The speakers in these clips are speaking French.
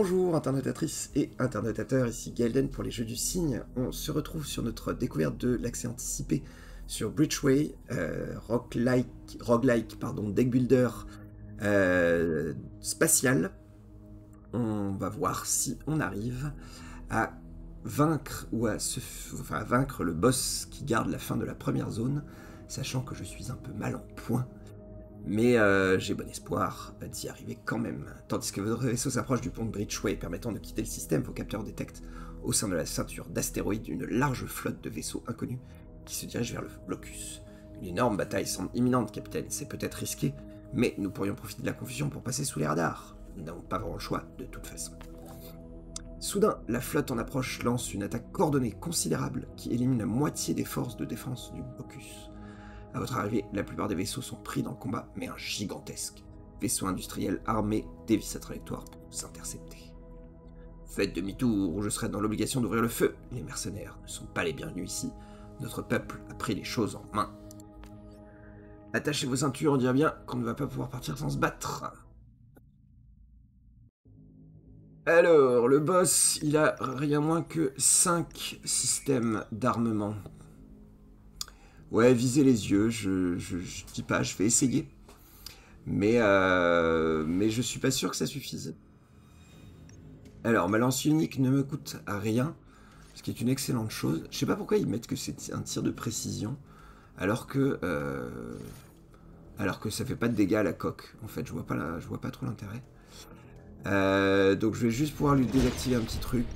Bonjour internetatrices et internetateurs, ici Gaelden pour les Jeux du Cygne. On se retrouve sur notre découverte de l'accès anticipé sur Bridgeway, euh, roguelike, roguelike pardon, deck builder euh, spatial. On va voir si on arrive à vaincre ou à vaincre le boss qui garde la fin de la première zone, sachant que je suis un peu mal en point mais euh, j'ai bon espoir d'y arriver quand même. Tandis que votre vaisseau s'approche du pont de Bridgeway permettant de quitter le système, vos capteurs détectent au sein de la ceinture d'astéroïdes une large flotte de vaisseaux inconnus qui se dirigent vers le blocus. Une énorme bataille semble imminente, capitaine. C'est peut-être risqué, mais nous pourrions profiter de la confusion pour passer sous les radars. Nous n'avons pas vraiment le choix, de toute façon. Soudain, la flotte en approche lance une attaque coordonnée considérable qui élimine la moitié des forces de défense du blocus. À votre arrivée, la plupart des vaisseaux sont pris dans le combat, mais un gigantesque vaisseau industriel armé dévie sa trajectoire pour vous intercepter. Faites demi-tour ou je serai dans l'obligation d'ouvrir le feu. Les mercenaires ne sont pas les bienvenus ici. Notre peuple a pris les choses en main. Attachez vos ceintures, on dirait bien qu'on ne va pas pouvoir partir sans se battre. Alors, le boss, il a rien moins que 5 systèmes d'armement Ouais, viser les yeux, je, je, dis pas, je vais essayer. Mais, euh, mais je suis pas sûr que ça suffise. Alors, ma lance unique ne me coûte à rien, ce qui est une excellente chose. Je sais pas pourquoi ils mettent que c'est un tir de précision, alors que euh, alors que ça fait pas de dégâts à la coque. En fait, je vois pas je vois pas trop l'intérêt. Euh, donc je vais juste pouvoir lui désactiver un petit truc.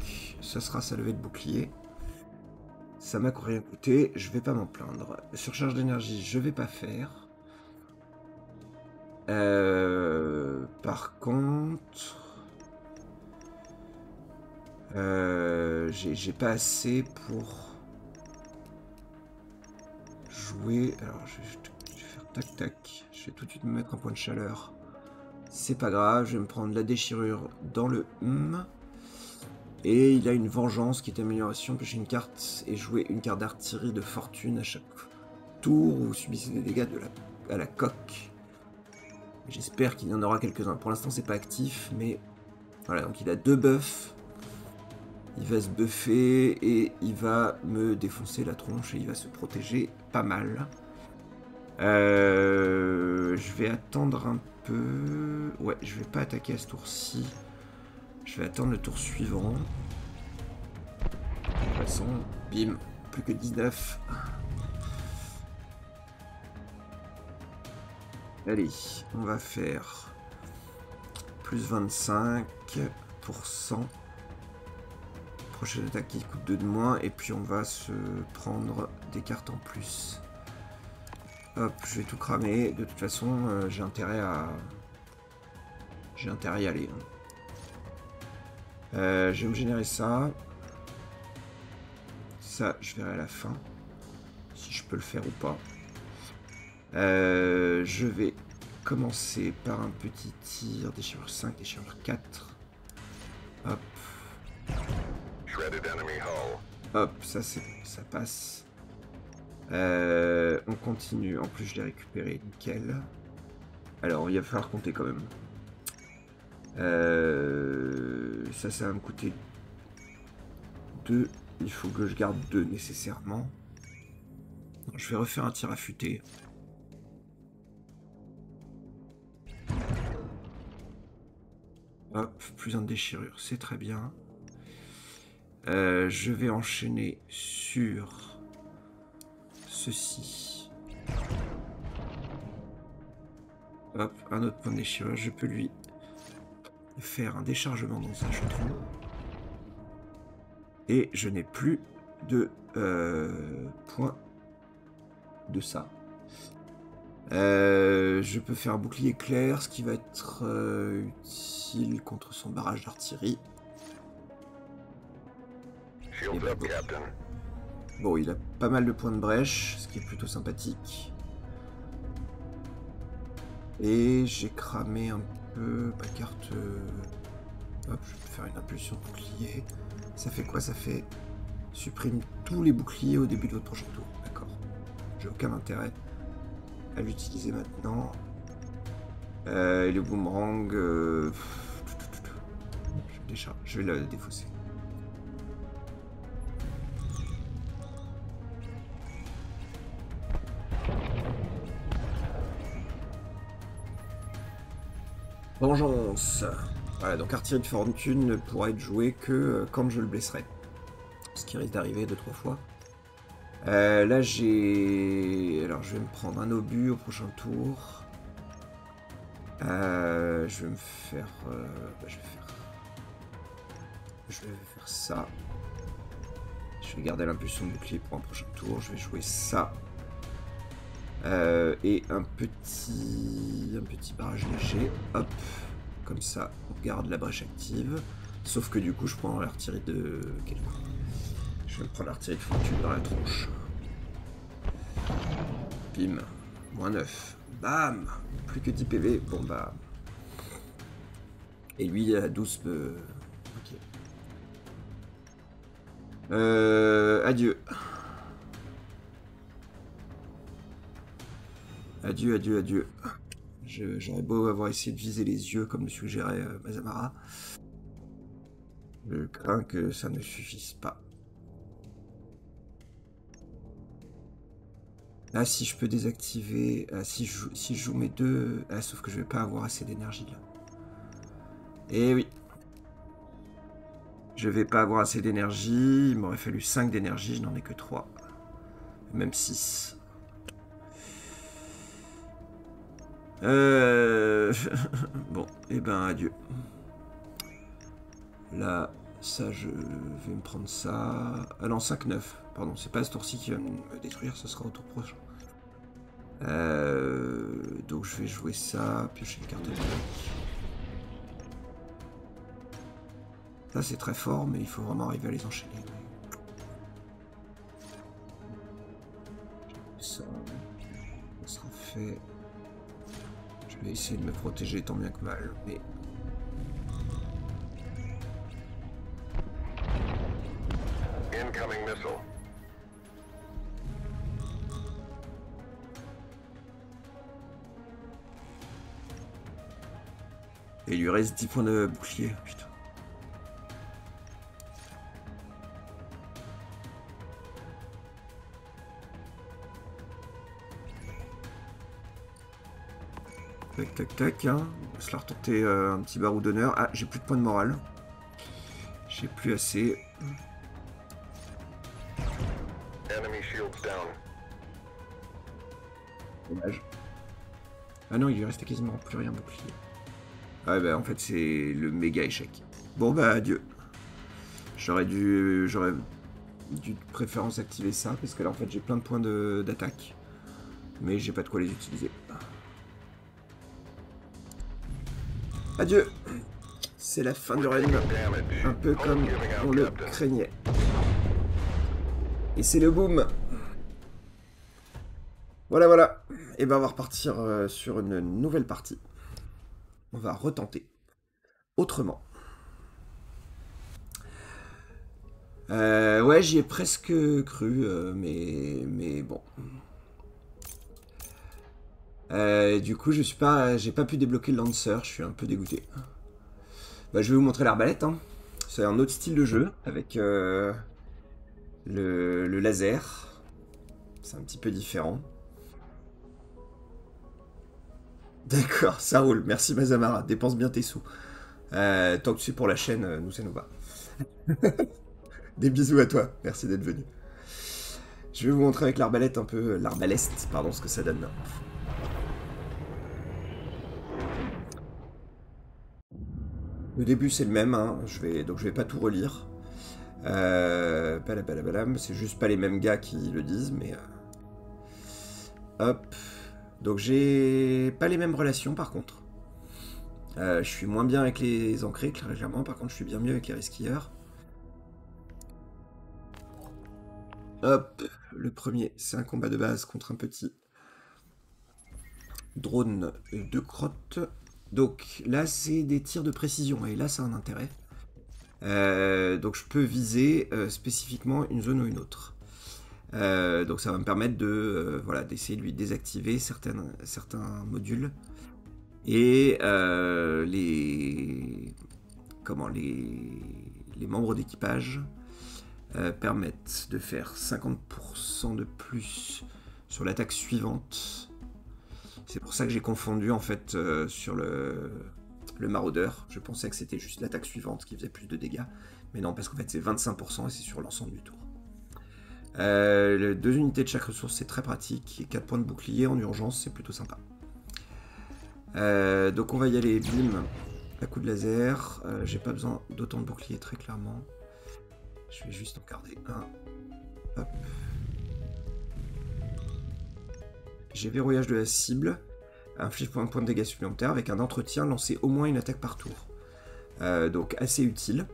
Ça sera sa levée de bouclier. Ça m'a rien coûté, je vais pas m'en plaindre. Surcharge d'énergie, je vais pas faire. Euh, par contre... Euh, j'ai pas assez pour jouer. Alors je vais, faire tac tac. Je vais tout de suite me mettre un point de chaleur. C'est pas grave, je vais me prendre la déchirure dans le hum. Et il a une vengeance qui est amélioration, piocher une carte et jouer une carte d'artillerie de fortune à chaque tour où vous subissez des dégâts de la, à la coque. J'espère qu'il y en aura quelques-uns. Pour l'instant, c'est pas actif, mais voilà. Donc il a deux buffs. Il va se buffer et il va me défoncer la tronche et il va se protéger pas mal. Euh, je vais attendre un peu. Ouais, je vais pas attaquer à ce tour-ci. Je vais attendre le tour suivant. De toute façon, bim, plus que 19. Allez, on va faire plus 25%. Prochaine attaque qui coûte 2 de moins. Et puis on va se prendre des cartes en plus. Hop, je vais tout cramer. De toute façon, euh, j'ai intérêt à... J'ai intérêt à y aller. Hein. Euh, je vais me générer ça. Ça, je verrai à la fin. Si je peux le faire ou pas. Euh, je vais commencer par un petit tir. Déchirure 5, déchirure 4. Hop. Hop, ça, ça passe. Euh, on continue. En plus, je l'ai récupéré. Nickel. Alors, il va falloir compter quand même. Euh, ça, ça va me coûter 2. Il faut que je garde 2 nécessairement. Je vais refaire un tir affûté. Hop, plus un déchirure, c'est très bien. Euh, je vais enchaîner sur ceci. Hop, un autre point de déchirure, je peux lui faire un déchargement dans un chaudron. Et je n'ai plus de euh, points de ça. Euh, je peux faire un bouclier clair, ce qui va être euh, utile contre son barrage d'artillerie. Ben bon, il a pas mal de points de brèche, ce qui est plutôt sympathique. Et j'ai cramé un pas carte. Euh, je vais faire une impulsion bouclier. Ça fait quoi? Ça fait supprime tous les boucliers au début de votre prochain tour. D'accord. J'ai aucun intérêt à l'utiliser maintenant. Euh, et le boomerang. Je vais le défausser. Vengeance. Voilà, donc artillerie de fortune ne pourra être joué que euh, quand je le blesserai. Ce qui risque d'arriver deux, trois fois. Euh, là, j'ai... Alors, je vais me prendre un obus au prochain tour. Euh, je vais me faire... Bah, je vais faire... Je vais faire ça. Je vais garder l'impulsion de bouclier pour un prochain tour. Je vais jouer ça. Et un petit... Un petit barrage léger. Hop. Comme ça, on garde la brèche active. Sauf que du coup, je prends l'artillerie de... Je vais prendre l'artillerie de fortune dans la tronche. Bim. Moins 9. Bam Plus que 10 PV. Bon bah... Et lui, il a 12... Ok. Euh... Adieu. Adieu, adieu, adieu. J'aurais beau avoir essayé de viser les yeux comme le suggérait euh. Je crains que ça ne suffise pas. Là, si je peux désactiver... Ah, si, je, si je joue mes deux... Ah, sauf que je vais pas avoir assez d'énergie, là. Eh oui. Je vais pas avoir assez d'énergie. Il m'aurait fallu 5 d'énergie, je n'en ai que 3. Même 6. Euh... bon, et eh ben adieu. Là, ça, je vais me prendre ça. Ah non, 5-9. Pardon, c'est pas ce tour-ci qui va me détruire, ce sera au tour prochain. Euh... Donc je vais jouer ça, piocher une carte de Là, c'est très fort, mais il faut vraiment arriver à les enchaîner. Ça, ça sera fait. Je vais essayer de me protéger tant bien que mal, mais... Incoming missile. Et il lui reste 10 points de bouclier, Tac, tac, tac. Hein. On va se la retenter euh, un petit barreau d'honneur. Ah, j'ai plus de points de morale. J'ai plus assez. Dommage. Ah non, il lui restait quasiment plus rien bouclier. Ah bah en fait c'est le méga échec. Bon bah adieu. J'aurais dû... J'aurais dû de préférence activer ça, parce que là en fait j'ai plein de points d'attaque. Mais j'ai pas de quoi les utiliser. Adieu C'est la fin du run, un peu comme on le craignait. Et c'est le boom Voilà, voilà. Et ben on va repartir euh, sur une nouvelle partie. On va retenter. Autrement. Euh, ouais, j'y ai presque cru, euh, mais, mais bon. Euh, du coup, je suis pas, j'ai pas pu débloquer le Lancer, je suis un peu dégoûté. Bah, je vais vous montrer l'arbalète. Hein. C'est un autre style de jeu avec euh, le, laser. C'est un petit peu différent. D'accord, ça roule. Merci Mazamara. Dépense bien tes sous. Euh, tant que tu es pour la chaîne, nous ça nous va. Des bisous à toi. Merci d'être venu. Je vais vous montrer avec l'arbalète un peu, l'arbaleste, pardon, ce que ça donne. Le début c'est le même, hein. je vais, donc je vais pas tout relire. Euh, c'est juste pas les mêmes gars qui le disent, mais... Euh, hop. Donc j'ai pas les mêmes relations par contre. Euh, je suis moins bien avec les ancrés, clairement. Par contre, je suis bien mieux avec les risquilleurs. Hop. Le premier, c'est un combat de base contre un petit drone de crotte. Donc là, c'est des tirs de précision, et là, ça a un intérêt. Euh, donc je peux viser euh, spécifiquement une zone ou une autre. Euh, donc ça va me permettre de voilà d'essayer de lui désactiver certains modules et les comment les, les membres d'équipage permettent de faire 50% de plus sur l'attaque suivante. C'est pour ça que j'ai confondu en fait euh, sur le, le maraudeur. Je pensais que c'était juste l'attaque suivante qui faisait plus de dégâts. Mais non, parce qu'en fait c'est 25% et c'est sur l'ensemble du tour. Euh, deux unités de chaque ressource, c'est très pratique. Et 4 points de bouclier en urgence, c'est plutôt sympa. donc on va y aller, bim, à coup de laser. J'ai pas besoin d'autant de boucliers très clairement. Je vais juste en garder un. Hop. J'ai verrouillage de la cible. Inflige point de dégâts supplémentaire avec un entretien lancé au moins une attaque par tour. Euh, donc assez utile.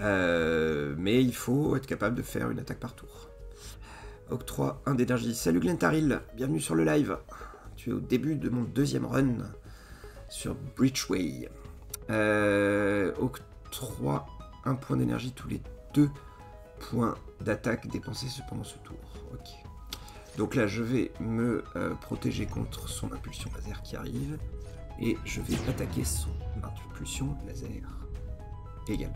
Euh, mais il faut être capable de faire une attaque par tour. Octroi 1 d'énergie. Salut Glentaril, bienvenue sur le live. Tu es au début de mon deuxième run sur Breachway. Euh, octroi un point d'énergie tous les deux points d'attaque dépensés pendant ce tour. Ok. Donc là, je vais me euh, protéger contre son impulsion laser qui arrive. Et je vais attaquer son impulsion laser également.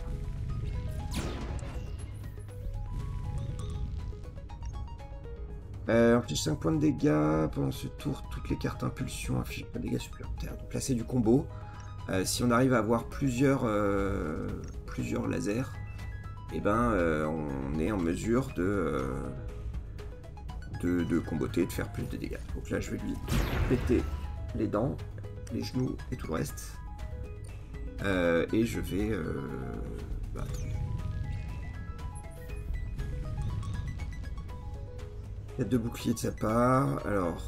Euh, inflige 5 points de dégâts pendant ce tour. Toutes les cartes impulsion infligent pas de dégâts supplémentaires. Donc là, c'est du combo. Euh, si on arrive à avoir plusieurs, euh, plusieurs lasers, eh ben, on est en mesure de, de, de comboter, de faire plus de dégâts. Donc là, je vais lui péter les dents, les genoux et tout le reste. et je vais... Bah, Il y a deux boucliers de sa part. Alors,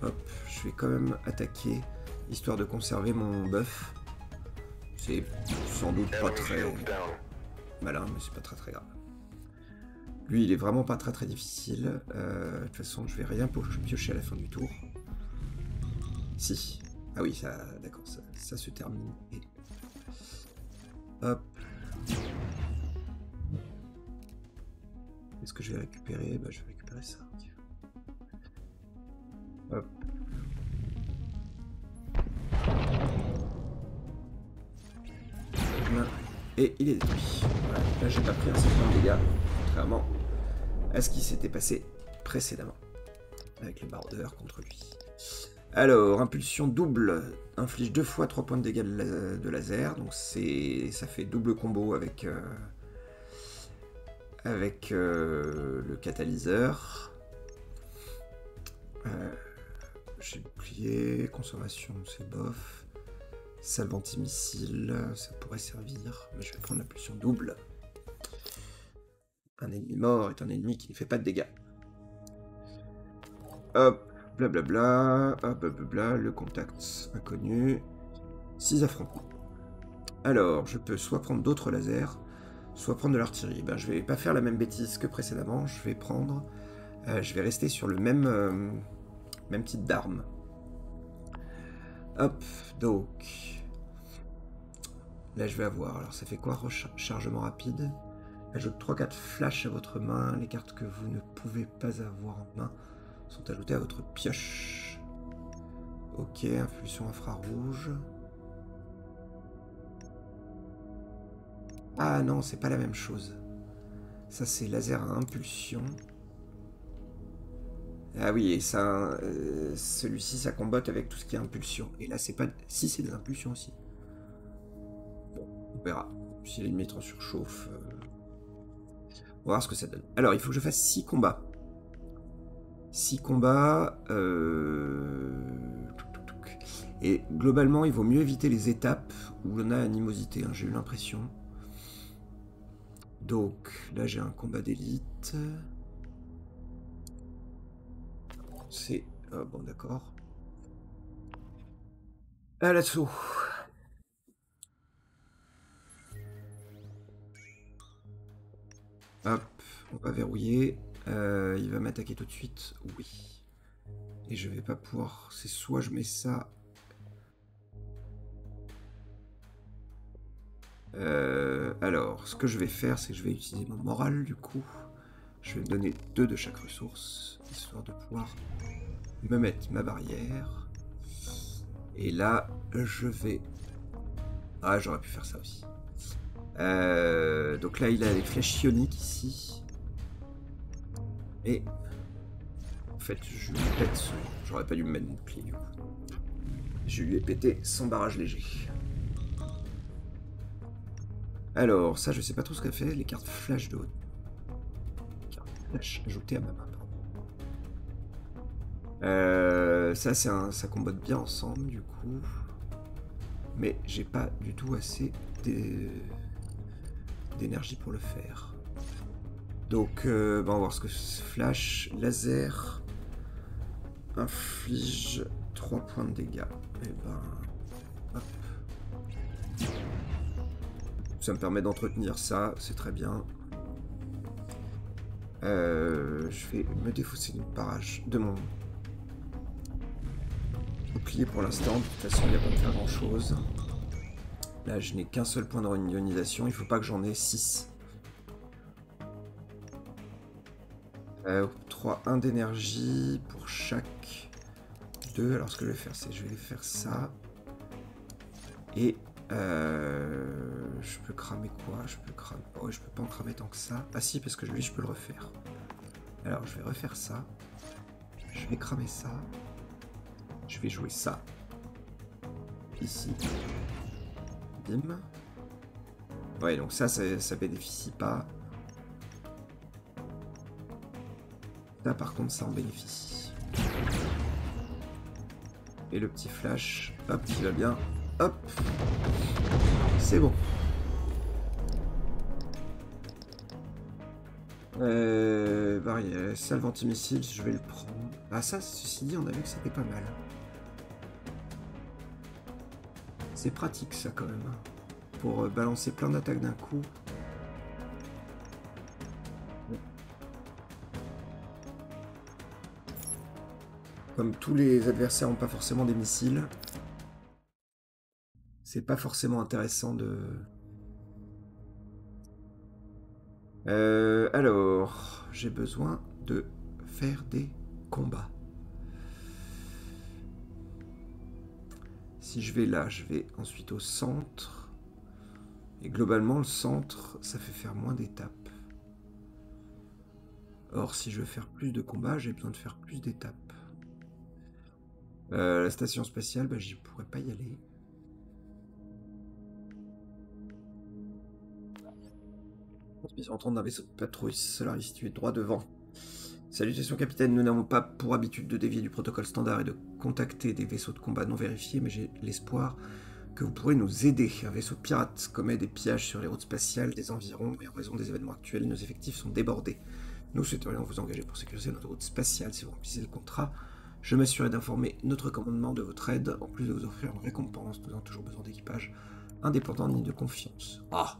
hop, je vais quand même attaquer, histoire de conserver mon buff. C'est sans doute pas très malin, mais c'est pas très très grave. Lui, il est vraiment pas très très difficile. Euh, de toute façon, je vais rien piocher à la fin du tour. Si. Ah oui, ça, d'accord, ça, se termine. Hop. Est-ce que je vais récupérer? Bah, je vais récupérer ça. Hop. Et il est détruit. Là, j'ai pas pris un de dégâts, contrairement à ce qui s'était passé précédemment avec les maraudeurs contre lui. Alors, impulsion double, inflige deux fois 3 points de dégâts de, laser, donc c'est ça fait double combo avec, euh, avec euh, le catalyseur. Euh, j'ai bouclier, consommation c'est bof. Salve anti-missile, ça pourrait servir, mais je vais prendre la pulsion double. Un ennemi mort est un ennemi qui ne fait pas de dégâts. Hop, blablabla, hop, blablabla, le contact inconnu. 6 affrontements. Alors, je peux soit prendre d'autres lasers, soit prendre de l'artillerie. Ben, je vais pas faire la même bêtise que précédemment, je vais prendre... Euh, je vais rester sur le même, euh, même type d'arme. Hop, donc. Là, je vais avoir. Alors, ça fait quoi Rechargement rapide? Ajoute 3-4 flashs à votre main. Les cartes que vous ne pouvez pas avoir en main sont ajoutées à votre pioche. Ok, infusion infrarouge. Ah non, c'est pas la même chose. Ça, c'est laser à impulsion. Ah oui, et ça, euh, celui-ci, ça combatte avec tout ce qui est impulsion. Et là, c'est pas... Si, c'est des impulsions aussi. Bon, on verra. Si l'ennemi est en surchauffe... Euh, voir ce que ça donne. Alors, il faut que je fasse 6 combats. 6 combats... Euh, et globalement, il vaut mieux éviter les étapes où on a animosité, hein, j'ai eu l'impression. Donc, là, j'ai un combat d'élite... C'est... Ah, bon, d'accord. À l'assaut. Hop, on va verrouiller. Euh, il va m'attaquer tout de suite. Oui. Et je vais pas pouvoir... C'est soit je mets ça... Euh, alors, ce que je vais faire, c'est que je vais utiliser mon moral, du coup. Je vais donner deux de chaque ressource, histoire de pouvoir me mettre ma barrière. Et là, je vais Ah, j'aurais pu faire ça aussi. Euh, donc là, il a les flèches ioniques ici. Et... En fait, je lui pète... J'aurais pas dû me mettre bouclier, du. Je lui ai pété son barrage léger. Alors, ça, je sais pas trop ce qu'a fait, les cartes flash de haute. Cartes flash ajoutées à ma main, euh, ça, c'est un, ça combatte bien ensemble, du coup. Mais j'ai pas du tout assez d'énergie pour le faire. Donc, euh, bah, on va voir ce que flash, laser, inflige 3 points de dégâts. Et eh ben, hop. Ça me permet d'entretenir ça, c'est très bien. Euh, je vais me défausser d'une parage de mon bouclier pour l'instant. De toute façon, il n'y a pas de faire grand chose. Là, je n'ai qu'un seul point de ionisation. Il ne faut pas que j'en ai 6. Euh, 3, 1 d'énergie pour chaque 2. Alors, ce que je vais faire, c'est je vais faire ça. Et euh, je peux cramer quoi? Je peux cramer. Oh, je peux pas en cramer tant que ça. Ah si, parce que lui, je peux le refaire. Alors, je vais refaire ça. Je vais cramer ça. Je vais jouer ça. Ici. Ouais, donc ça, ça, bénéficie pas. Là, par contre, ça en bénéficie. Et le petit flash, hop, qui va bien. Hop C'est bon. Euh, barrière, salve antimissile, je vais le prendre. Ah ça, ceci dit, on a vu que c'était pas mal. C'est pratique ça quand même. Hein. Pour euh, balancer plein d'attaques d'un coup. Comme tous les adversaires n'ont pas forcément des missiles, c'est pas forcément intéressant de... Euh, alors, j'ai besoin de faire des combats. Si je vais là, je vais ensuite au centre. Et globalement, le centre, ça fait faire moins d'étapes. Or, si je veux faire plus de combats, j'ai besoin de faire plus d'étapes. Euh, la station spatiale, bah, j'y pourrais pas y aller. Transmission d'un vaisseau de patrouille Solaris situé droit devant. Salutations capitaine, nous n'avons pas pour habitude de dévier du protocole standard et de contacter des vaisseaux de combat non vérifiés, mais j'ai l'espoir que vous pourrez nous aider. Un vaisseau de pirates commet des pillages sur les routes spatiales des environs, mais en raison des événements actuels, nos effectifs sont débordés. Nous souhaiterions vous engager pour sécuriser notre route spatiale si vous remplissez le contrat. Je m'assurerai d'informer notre commandement de votre aide, en plus de vous offrir une récompense. Nous avons toujours besoin d'équipage indépendant ni de confiance. Ah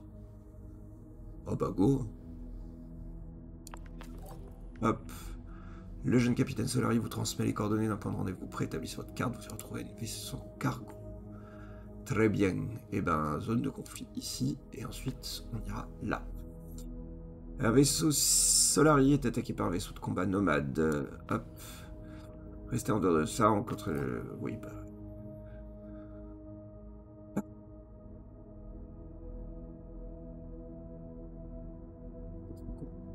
Oh bah go Hop. Le jeune capitaine Solari vous transmet les coordonnées d'un point de rendez-vous préétabli sur votre carte. Vous se retrouvez à vaisseau cargo. Très bien. Et eh ben, zone de conflit ici. Et ensuite, on ira là. Un vaisseau Solari est attaqué par un vaisseau de combat nomade. Hop. Restez en dehors de ça. On contre. Oui, bah,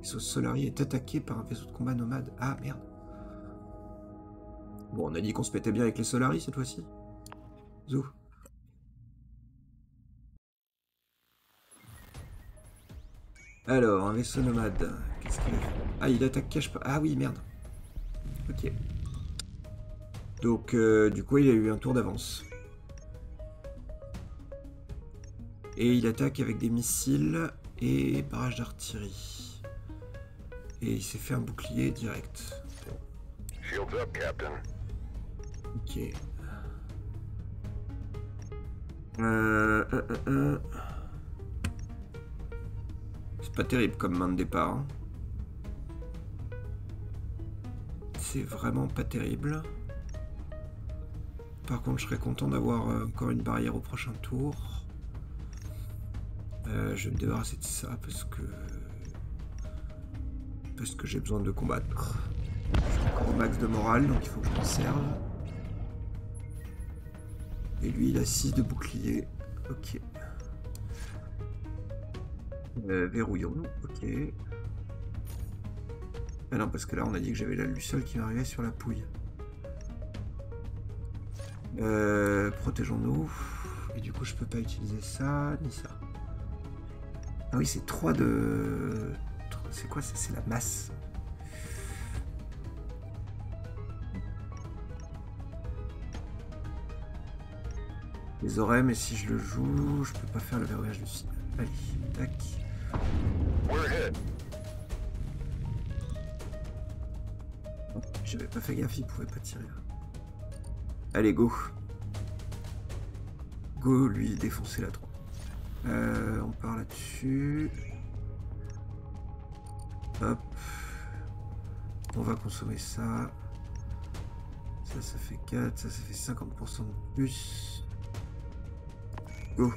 vaisseau Solari est attaqué par un vaisseau de combat nomade. Ah merde. Bon, on a dit qu'on se pétait bien avec les Solari cette fois-ci. Zou. Alors, un vaisseau nomade. Qu'est-ce qu'il a fait? Ah, il attaque cache pas. Ah oui, merde. Ok. Donc, euh, du coup, il a eu un tour d'avance. Et il attaque avec des missiles et barrage d'artillerie. Et il s'est fait un bouclier direct. Ok. Euh, euh, euh, C'est pas terrible comme main de départ. Hein. C'est vraiment pas terrible. Par contre, je serais content d'avoir encore une barrière au prochain tour. je vais me débarrasser de ça parce que que j'ai besoin de combattre. J'ai encore max de morale, donc il faut que je m'en serve. Et lui, il a 6 de bouclier. Ok. Euh, verrouillons, ok. Ah non, parce que là, on a dit que j'avais la luciole qui m'arrivait sur la pouille. Euh, Protégeons-nous. Et du coup, je peux pas utiliser ça, ni ça. Ah oui, c'est 3 de... C'est quoi ça C'est la masse? Les oreilles, mais si je le joue, je peux pas faire le verrouillage du cible. Allez, tac. J'avais pas fait gaffe, il pouvait pas tirer là. Allez, go. Go, lui, défoncer la 3. Euh, on part là-dessus. Hop. On va consommer ça. Ça, ça fait 4. Ça, ça fait 50% de plus. Go.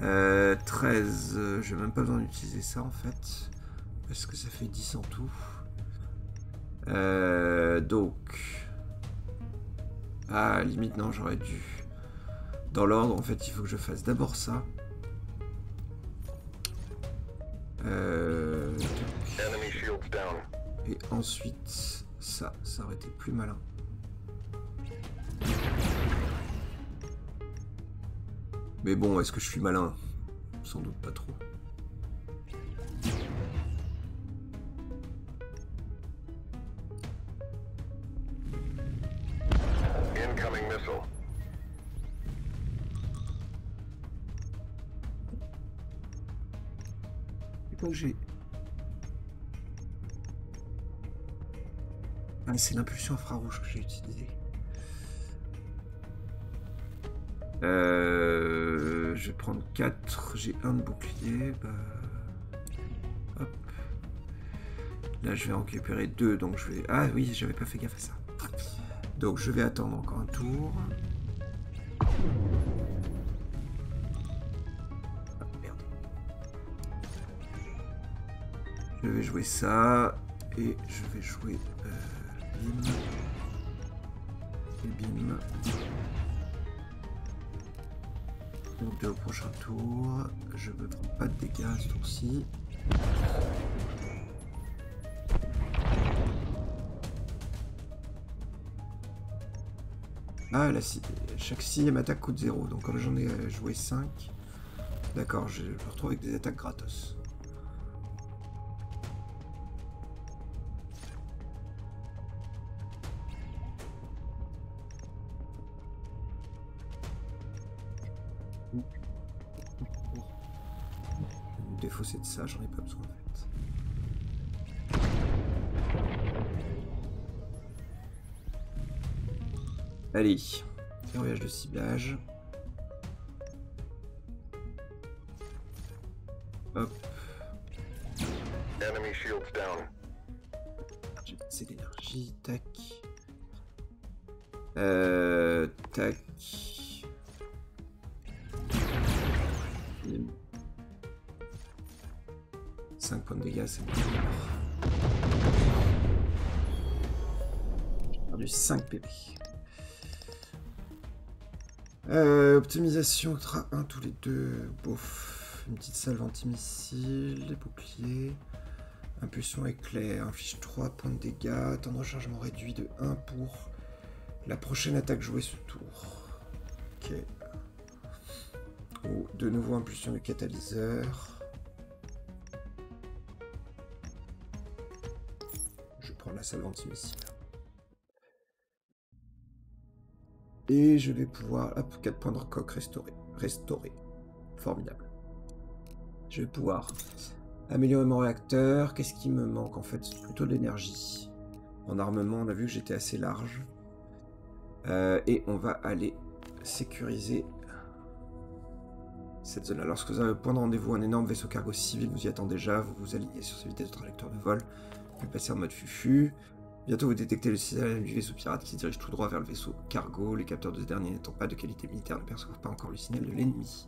Euh, 13. J'ai même pas besoin d'utiliser ça en fait. Parce que ça fait 10 en tout. Euh, donc. Ah, limite, non, j'aurais dû. Dans l'ordre, en fait, il faut que je fasse d'abord ça. Euh, et ensuite, ça, ça aurait été plus malin. Mais bon, est-ce que je suis malin? Sans doute pas trop. Ah, c'est l'impulsion infrarouge que j'ai utilisé. Euh, je vais prendre 4, j'ai un de bouclier. Bah... Hop. Là, je vais en récupérer deux, donc je vais... Ah oui, j'avais pas fait gaffe à ça. Donc, je vais attendre encore un tour. Je vais jouer ça. Et je vais jouer euh, bim. Et bim. Donc deux au prochain tour. Je me prends pas de dégâts ce tour-ci. Ah, la, chaque sixième attaque coûte 0. Donc comme j'en ai joué 5, d'accord, je me retrouve avec des attaques gratos. Euh, optimisation, ultra 1 tous les deux. Bouf. Une petite salve anti-missile, des boucliers. Impulsion éclair, inflige 3 points de dégâts. Temps de rechargement réduit de 1 pour la prochaine attaque jouée ce tour. Ok. Oh, de nouveau impulsion de catalyseur. la salle anti-missile. Et je vais pouvoir... Hop, 4 points de coq restauré. Restauré. Formidable. Je vais pouvoir améliorer mon réacteur. Qu'est-ce qui me manque en fait? Plutôt de l'énergie. En armement, on a vu que j'étais assez large. Euh, et on va aller sécuriser cette zone-là. Lorsque vous avez point de rendez-vous un énorme vaisseau cargo civil, vous y attendez déjà, vous vous alignez sur ses vitesses de trajectoire de vol passer en mode fufu. Bientôt vous détectez le signal du vaisseau pirate qui se dirige tout droit vers le vaisseau cargo. Les capteurs de ce dernier n'étant pas de qualité militaire ne perçoivent pas encore le signal de l'ennemi.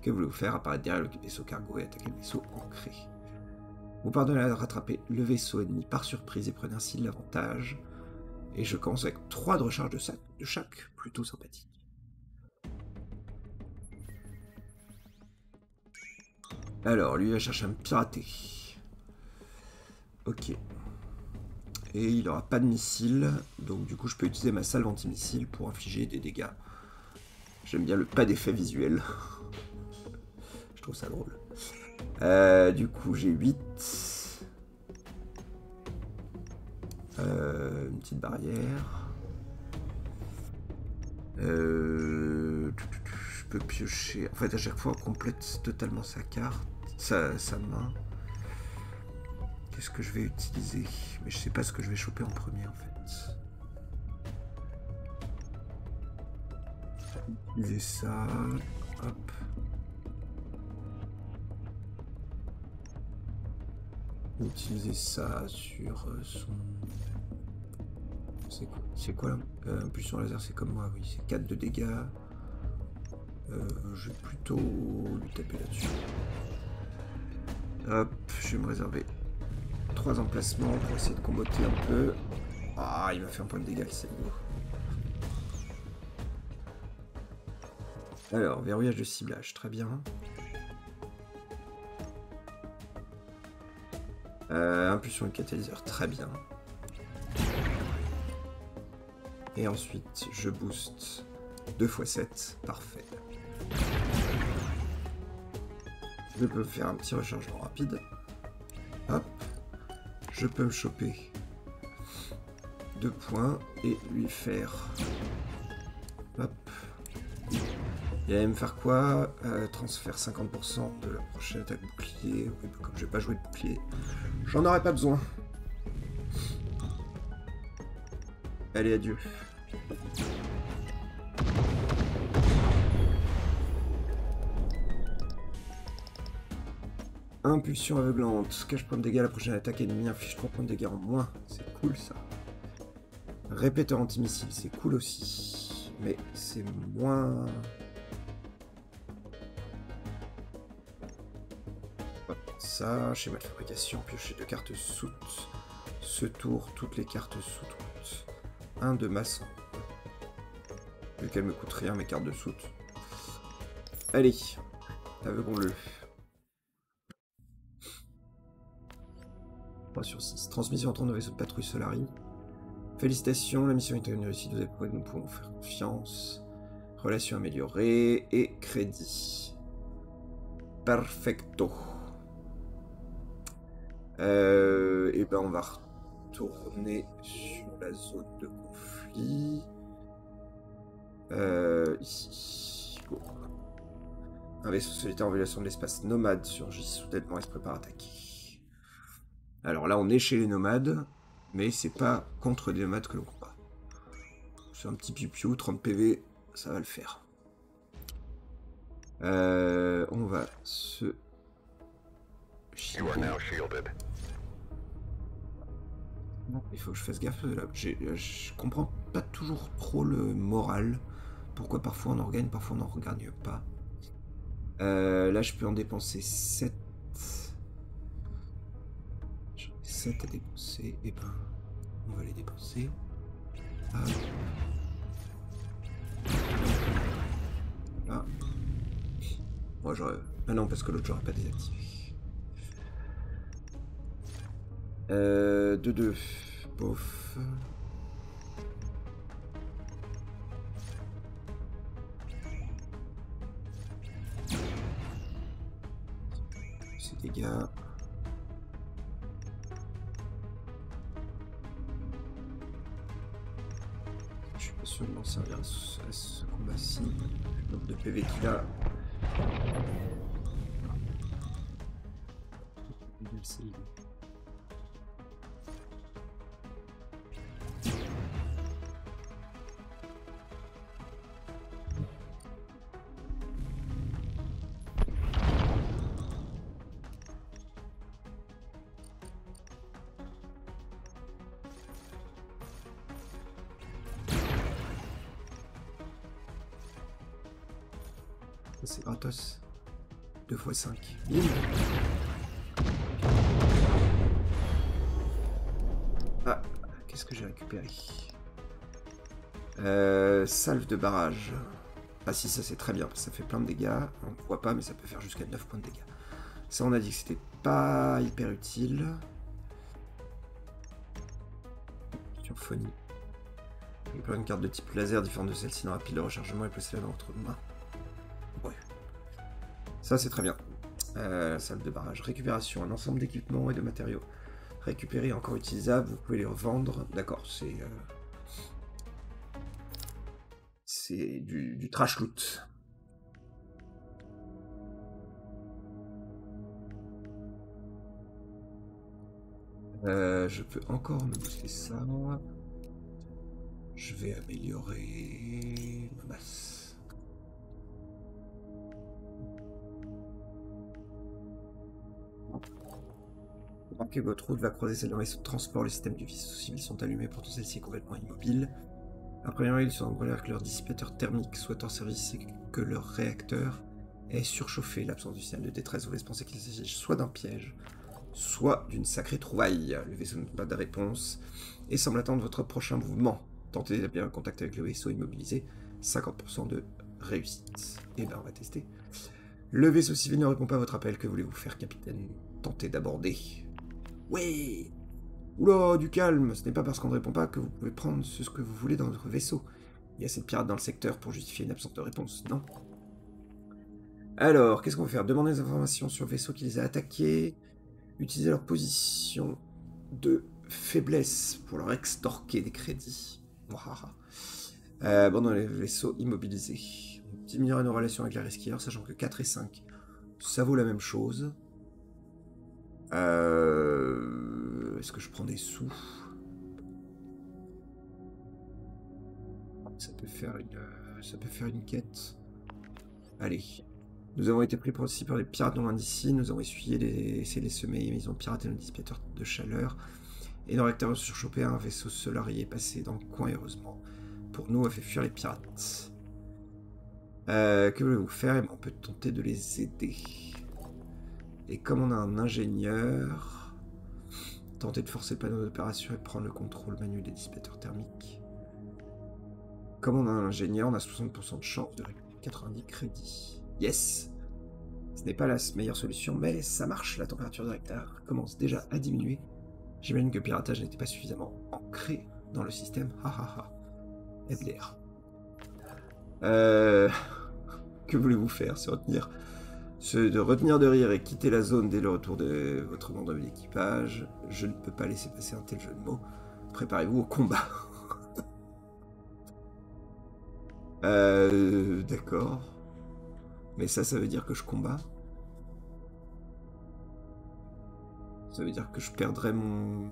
Que voulez-vous faire? Apparaître derrière le vaisseau cargo et attaquer le vaisseau ancré. Vous pardonnez à rattraper le vaisseau ennemi par surprise et prenez ainsi l'avantage. Et je commence avec 3 de recharge de, sac, de chaque, plutôt sympathique. Alors, lui va chercher un piraté. Ok. Et il n'aura pas de missile, donc du coup je peux utiliser ma salve anti-missile pour infliger des dégâts. J'aime bien le pas d'effet visuel. je trouve ça drôle. Euh, du coup j'ai 8. Euh, une petite barrière. Euh, je peux piocher. En fait, à chaque fois, complète totalement sa carte, sa main. Qu'est-ce que je vais utiliser Mais je sais pas ce que je vais choper en premier, en fait. Utiliser ça. Hop. Utiliser ça sur euh, son c'est quoi, là? Euh, Impulsion laser, c'est comme moi, oui. C'est 4 de dégâts. Euh, je vais plutôt lui taper là-dessus. Hop, je vais me réserver 3 emplacements pour essayer de comboter un peu. Ah, il m'a fait un point de dégâts, c'est beau. Alors, verrouillage de ciblage, très bien. Euh, impulsion de catalyseur, très bien. Et ensuite, je booste 2 x 7. Parfait. Je peux faire un petit rechargement rapide. Je peux me choper 2 points et lui faire... Hop. Il va me faire quoi? Euh, Transfert 50% de la prochaine attaque bouclier. Oui, comme je vais pas jouer de bouclier, j'en aurais pas besoin. Allez, adieu. Impulsion aveuglante. Cache point de dégâts à la prochaine attaque ennemie. Inflige 3 points de dégâts en moins. C'est cool ça. Répéteur antimissile, c'est cool aussi. Mais c'est moins... Ça, schéma de fabrication, piocher de cartes soutes. Ce tour, toutes les cartes soutes. Un de maçon. Vu qu'elle me coûte rien, mes cartes de soute. Allez, aveuglons-le. 3 sur 6. Transmission entrant dans vaisseau de patrouille Solari. Félicitations, la mission est une réussite, vous avez prouvé que nous pouvons faire confiance. Relation améliorée et crédit. Perfecto. Euh, et ben on va retourner sur la zone de conflit. Euh, ici. Un vaisseau solitaire en violation de l'espace nomade surgit soudainement et se prépare à attaquer. Alors là, on est chez les nomades, mais c'est pas contre des nomades que l'on combat. C'est un petit piou 30 PV, ça va le faire. Euh, on va se... Il faut que je fasse gaffe. Là. Je comprends pas toujours trop le moral. Pourquoi parfois on en gagne, parfois on n'en regagne pas. Euh, là, je peux en dépenser 7 7 à dépenser, et eh ben on va les dépenser. Ah. Ah. Moi j'aurais. Ah non, parce que l'autre j'aurais pas désactivé. Euh. 2-2. Bof. Ces dégâts. De m'en servir à ce, combat-ci. Le nombre de PV qu'il a. 2 x 5. Ah, qu'est-ce que j'ai récupéré? Euh, Salve de barrage. Ah si, ça c'est très bien, ça fait plein de dégâts. On ne voit pas, mais ça peut faire jusqu'à 9 points de dégâts. Ça, on a dit que c'était pas hyper utile. Symphonie. Récupérer une carte de type laser différente de celle-ci dans la pile de rechargement et placer-la dans votre main. Ouais. Ça, c'est très bien. Euh, salle de barrage. Récupération. Un ensemble d'équipements et de matériaux. Récupérés encore utilisables. Vous pouvez les revendre. D'accord, c'est... Euh, c'est du, trash loot. Euh, je peux encore me booster ça. Je vais améliorer ma masse. Que votre route va croiser celle d'un vaisseau de transport. Les systèmes du vaisseau civil sont allumés, pourtant celle-ci est complètement immobile. A priori, ils sont en que leur dissipateur thermique soit en service et que leur réacteur est surchauffé. L'absence du signal de détresse vous laisse penser qu'il s'agit soit d'un piège, soit d'une sacrée trouvaille. Le vaisseau n'a pas de réponse et semble attendre votre prochain mouvement. Tentez d'établir un contact avec le vaisseau immobilisé, 50% de réussite. Et eh ben on va tester. Le vaisseau civil ne répond pas à votre appel. Que voulez-vous faire, capitaine? Tentez d'aborder. Ouais Oula, du calme, ce n'est pas parce qu'on ne répond pas que vous pouvez prendre ce que vous voulez dans votre vaisseau. Il y a assez de pirates dans le secteur pour justifier une absence de réponse, non? Alors, qu'est-ce qu'on va faire? Demander des informations sur le vaisseau qui les a attaqués, utiliser leur position de faiblesse pour leur extorquer des crédits. Euh, bon, dans les vaisseaux immobilisés. Diminuer nos relations avec les resquilleurs, sachant que 4 et 5, ça vaut la même chose. Euh... Est-ce que je prends des sous? Ça peut faire une, ça peut faire une quête. Allez. Nous avons été pris pour aussi par les pirates non loin d'ici. Nous avons essuyé les, essayé les semer, mais ils ont piraté nos dissipateur de chaleur. Et nos réacteurs surchopé un vaisseau solarié passé dans le coin, heureusement. Pour nous, a fait fuir les pirates. Euh, que voulez-vous faire? On peut tenter de les aider. Et comme on a un ingénieur, tenter de forcer le panneau d'opération et prendre le contrôle manuel des dissipateurs thermiques. Comme on a un ingénieur, on a 60% de chance de récupérer 90 crédits. Yes Ce n'est pas la meilleure solution, mais ça marche. La température de commence déjà à diminuer. J'imagine que le piratage n'était pas suffisamment ancré dans le système. Ha ha ha. FDR. Euh... Que voulez-vous faire C'est retenir? De retenir de rire et quitter la zone dès le retour de votre membre de l'équipage. Je ne peux pas laisser passer un tel jeu de mots. Préparez-vous au combat. euh, D'accord. Mais ça, ça veut dire que je combats Ça veut dire que je perdrai mon...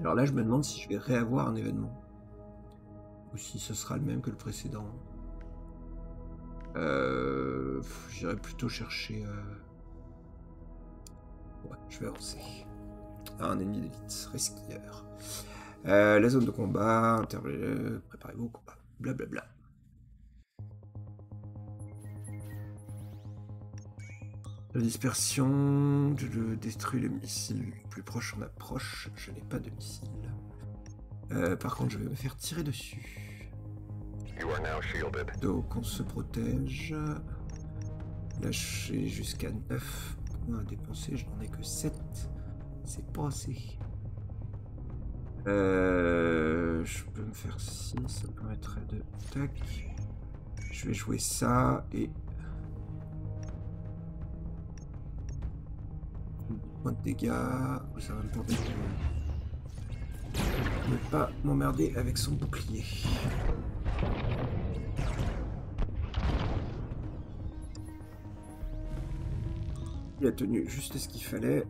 Alors là, je me demande si je vais réavoir un événement. Ou si ce sera le même que le précédent. Euh, J'irai plutôt chercher... Euh, ouais, je vais avancer. un ennemi d'élite, resquilleur. Euh, la zone de combat, préparez-vous au combat. Blablabla. La dispersion, je détruis le missile plus proche en approche. Je n'ai pas de missile. Euh, par contre, je vais me faire tirer dessus. Donc, on se protège. Lâcher jusqu'à 9 points à dépenser. Je n'en ai que 7. C'est pas assez. Euh, je peux me faire 6. Ça permettrait de... Tac. Je vais jouer ça et Moins de dégâts. Ça va me tenter de ne pas m'emmerder avec son bouclier. Il a tenu juste ce qu'il fallait.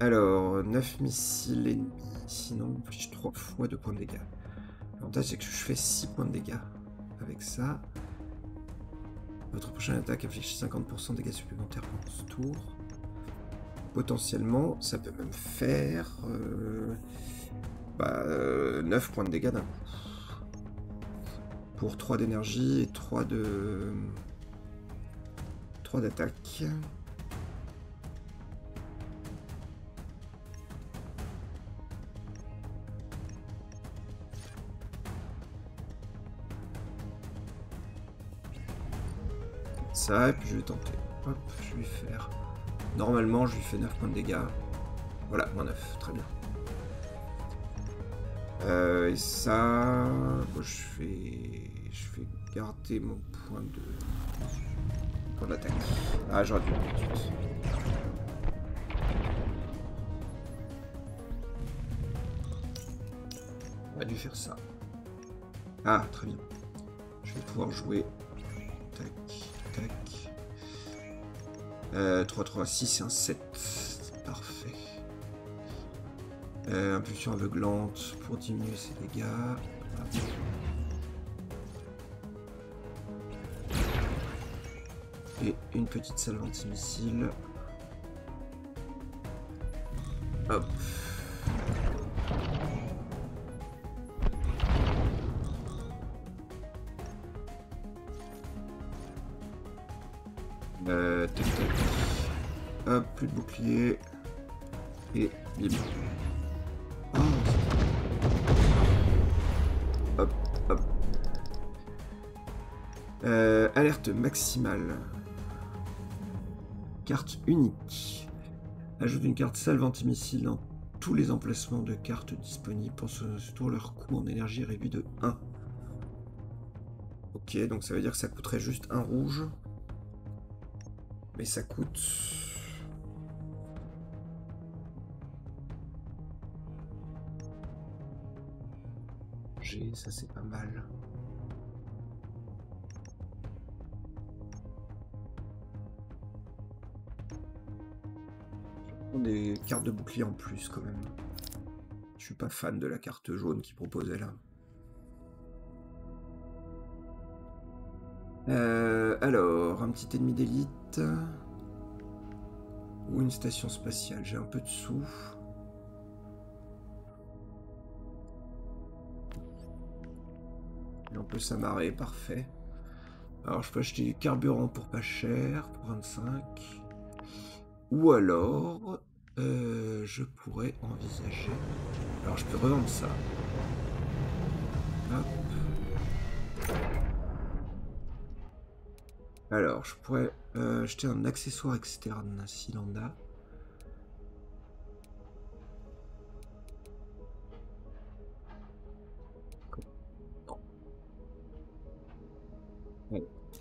Alors, 9 missiles ennemis. Sinon, je 3 fois de points de dégâts. L'avantage, c'est que je fais 6 points de dégâts avec ça. Votre prochaine attaque affiche 50% de dégâts supplémentaires pendant ce tour. Potentiellement, ça peut même faire euh, bah, 9 euh, points de dégâts d'un coup. Pour 3 d'énergie et 3 de... 3 d'attaque. Et puis je vais tenter. Hop, je vais faire... Normalement, je lui fais 9 points de dégâts. Voilà, moins 9, très bien. Euh, et ça... je vais... Je vais garder mon point de... Point d'attaque. Ah, j'aurais dû. On a dû faire ça. Ah, très bien. Je vais pouvoir jouer. Tac, tac. Euh, 3, 3, 6 et un 7. Parfait. Euh, impulsion aveuglante pour diminuer ses dégâts. Et une petite salve anti-missile. Hop. Et bim. Hop, hop. Euh, alerte maximale. Carte unique. Ajoute une carte salve antimissile dans tous les emplacements de cartes disponibles pour ce tour. Leur coût en énergie réduit de 1. Ok, donc ça veut dire que ça coûterait juste un rouge. Mais ça coûte... ça c'est pas mal. Des cartes de bouclier en plus quand même. Je suis pas fan de la carte jaune qui proposait là. Euh, alors, un petit ennemi d'élite. Ou une station spatiale. J'ai un peu de sous. On peut s'amarrer, parfait. Alors, je peux acheter du carburant pour pas cher, pour 25. Ou alors, euh, je pourrais envisager... Alors, je peux revendre ça. Hop. Alors, je pourrais euh, acheter un accessoire externe s'il en.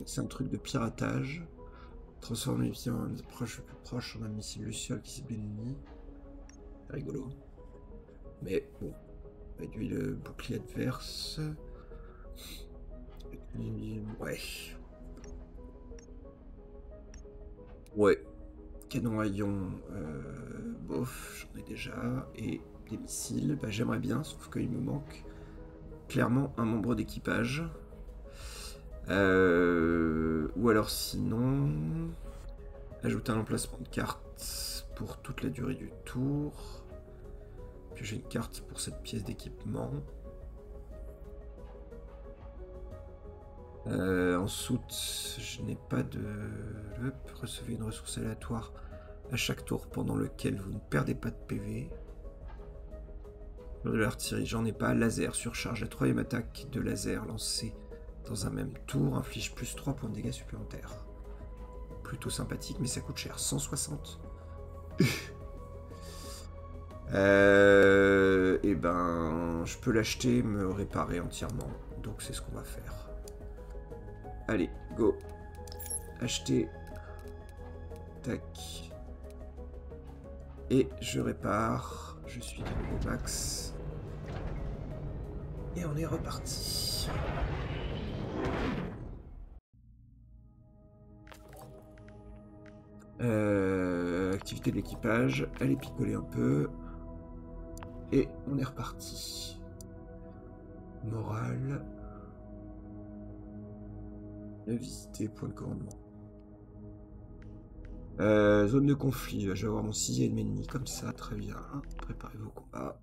C'est un truc de piratage. Transformer les en proche plus proche en un missile luciole qui cible l'ennemi. Rigolo. Mais bon. Réduit le bouclier adverse. Ouais. Ouais. Canon à ion, euh, bof, j'en ai déjà. Et des missiles, bah, j'aimerais bien, sauf qu'il me manque clairement un membre d'équipage. Euh, ou alors sinon, ajouter un emplacement de carte pour toute la durée du tour. J'ai une carte pour cette pièce d'équipement. Euh, en soute, je n'ai pas de... Recevez une ressource aléatoire à chaque tour pendant lequel vous ne perdez pas de PV. De l'artillerie, j'en ai pas. Laser, surcharge. La troisième attaque de laser lancée dans un même tour inflige plus 3 points de dégâts supplémentaires. Plutôt sympathique, mais ça coûte cher. 160. euh, et eh ben, je peux l'acheter, me réparer entièrement. Donc c'est ce qu'on va faire. Allez, go. Acheter. Tac. Et je répare. Je suis nouveau max. Et on est reparti. Euh, activité de l'équipage. Allez picoler un peu. Et on est reparti. Morale. Visiter, point de commandement. Euh, zone de conflit, je vais avoir mon sixième ennemi comme ça, très bien. Préparez vos combats.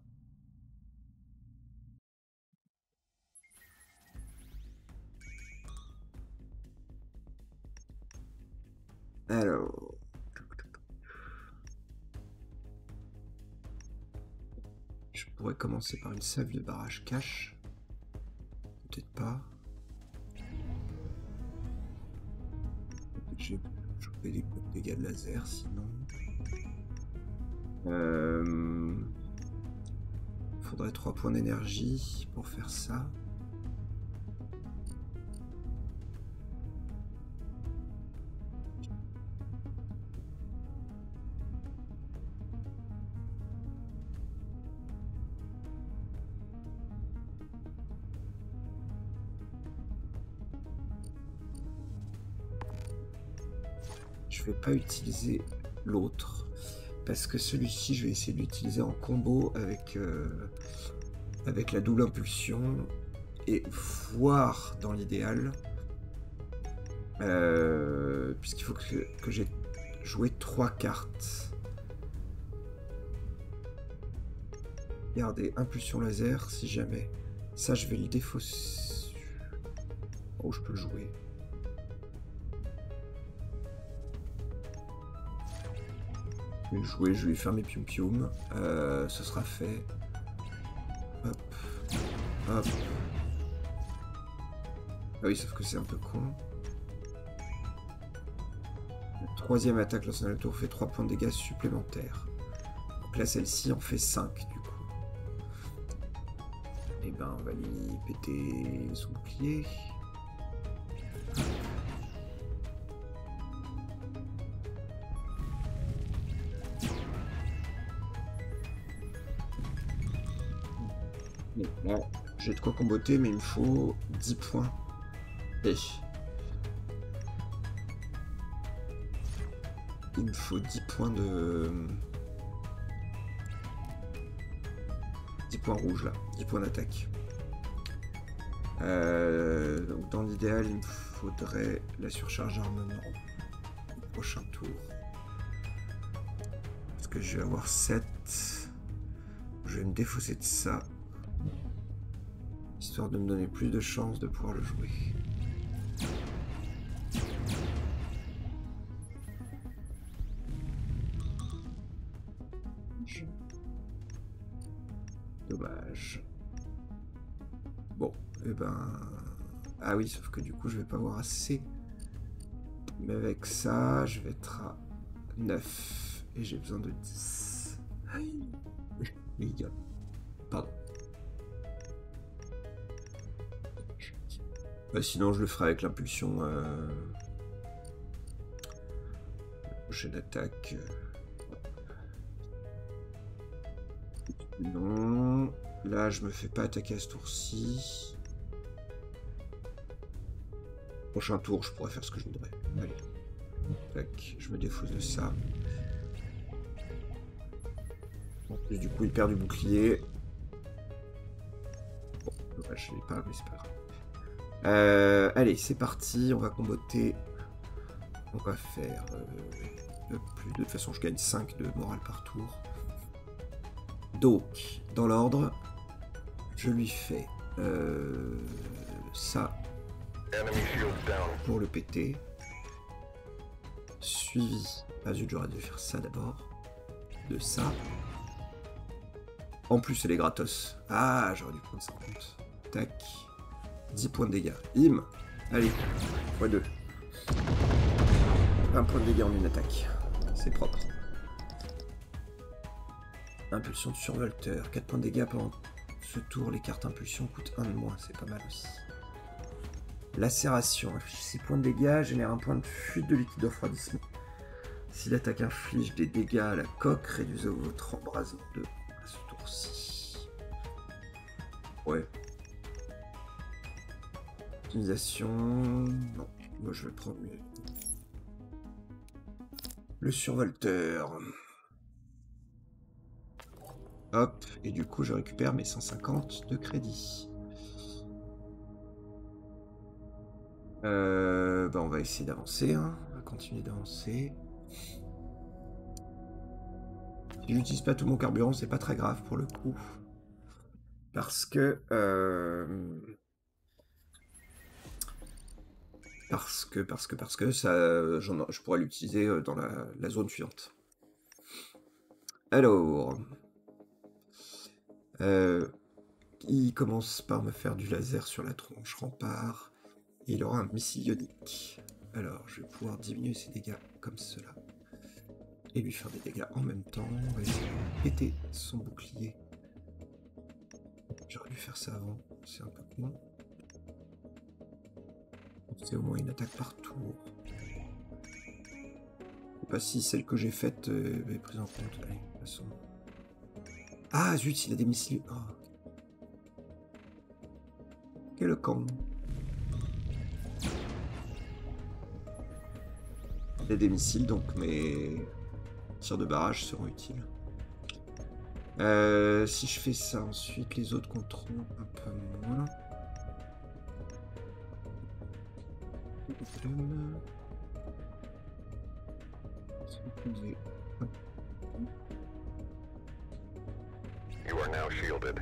Alors... Je pourrais commencer par une salve de barrage cache. Peut-être pas. Et des dégâts de laser sinon. Euh... Faudrait 3 points d'énergie pour faire ça. Pas utiliser l'autre parce que celui-ci je vais essayer de l'utiliser en combo avec, euh, avec la double impulsion et voir dans l'idéal euh, puisqu'il faut que, que j'ai joué trois cartes. Regardez impulsion laser si jamais. Ça je vais le défausser. Oh je peux le jouer Je vais jouer, je vais faire mes pium pium. Euh, ce sera fait. Hop. Hop. Ah oui, sauf que c'est un peu con. Troisième attaque le tour fait 3 points de dégâts supplémentaires. Donc là, celle-ci en fait 5 du coup. Et eh ben, on va lui péter son bouclier. Comboter, mais il me faut 10 points. Et... Il me faut 10 points de... 10 points rouges là, 10 points d'attaque. Euh, donc dans l'idéal, il me faudrait la surcharge armement au prochain tour. Parce que je vais avoir 7. Je vais me défausser de ça histoire de me donner plus de chances de pouvoir le jouer. Dommage. Bon, et eh ben... Ah oui, sauf que du coup, je vais pas avoir assez. Mais avec ça, je vais être à 9. Et j'ai besoin de 10. Les gars. Bah, sinon, je le ferai avec l'impulsion. Euh... Prochaine attaque. Non. Là, je me fais pas attaquer à ce tour-ci. Prochain tour, je pourrais faire ce que je voudrais. Allez. Tac, je me défausse de ça. En plus, du coup, il perd du bouclier. Bon, je l'ai pas, mais c'est pas grave. Euh, allez, c'est parti, on va comboter. On va faire euh, plus. De toute façon, je gagne 5 de morale par tour. Donc, dans l'ordre, je lui fais euh, ça pour le péter. Suivi. Ah zut, j'aurais dû faire ça d'abord. De ça. En plus, elle est gratos. Ah, j'aurais dû prendre ça en compte. Tac. 10 points de dégâts. Im Allez, x2. Un point de dégâts en une attaque. C'est propre. Impulsion de survolteur. 4 points de dégâts pendant ce tour. Les cartes impulsion coûtent 1 de moins. C'est pas mal aussi. Lacération. Inflige 6 points de dégâts. Génère un point de fuite de liquide refroidissement. Si l'attaque inflige des dégâts à la coque, réduisez votre embrasement de à ce tour-ci. Ouais, Optimisation. Non, moi je vais prendre le survolteur. Hop, et du coup je récupère mes 150 de crédit. Euh, bah on va essayer d'avancer, hein. on va continuer d'avancer. Si j'utilise pas tout mon carburant, c'est pas très grave pour le coup. Parce que... Euh, Parce que, parce que, parce que ça, je pourrais l'utiliser euh, dans la, zone suivante. Alors, euh, il commence par me faire du laser sur la tronche rempart. Et il aura un missile ionique. Alors, je vais pouvoir diminuer ses dégâts comme cela. Et lui faire des dégâts en même temps. On va essayer de péter son bouclier. J'aurais dû faire ça avant. C'est un peu con. C'est au moins une attaque par tour. Je sais pas si celle que j'ai faite euh, est prise en compte. Allez. Ah zut, il a des missiles. Oh. Quel con. Il a des missiles, donc mes tirs de barrage seront utiles. Euh, si je fais ça ensuite, les autres contrôlent un peu moins. You are now shielded.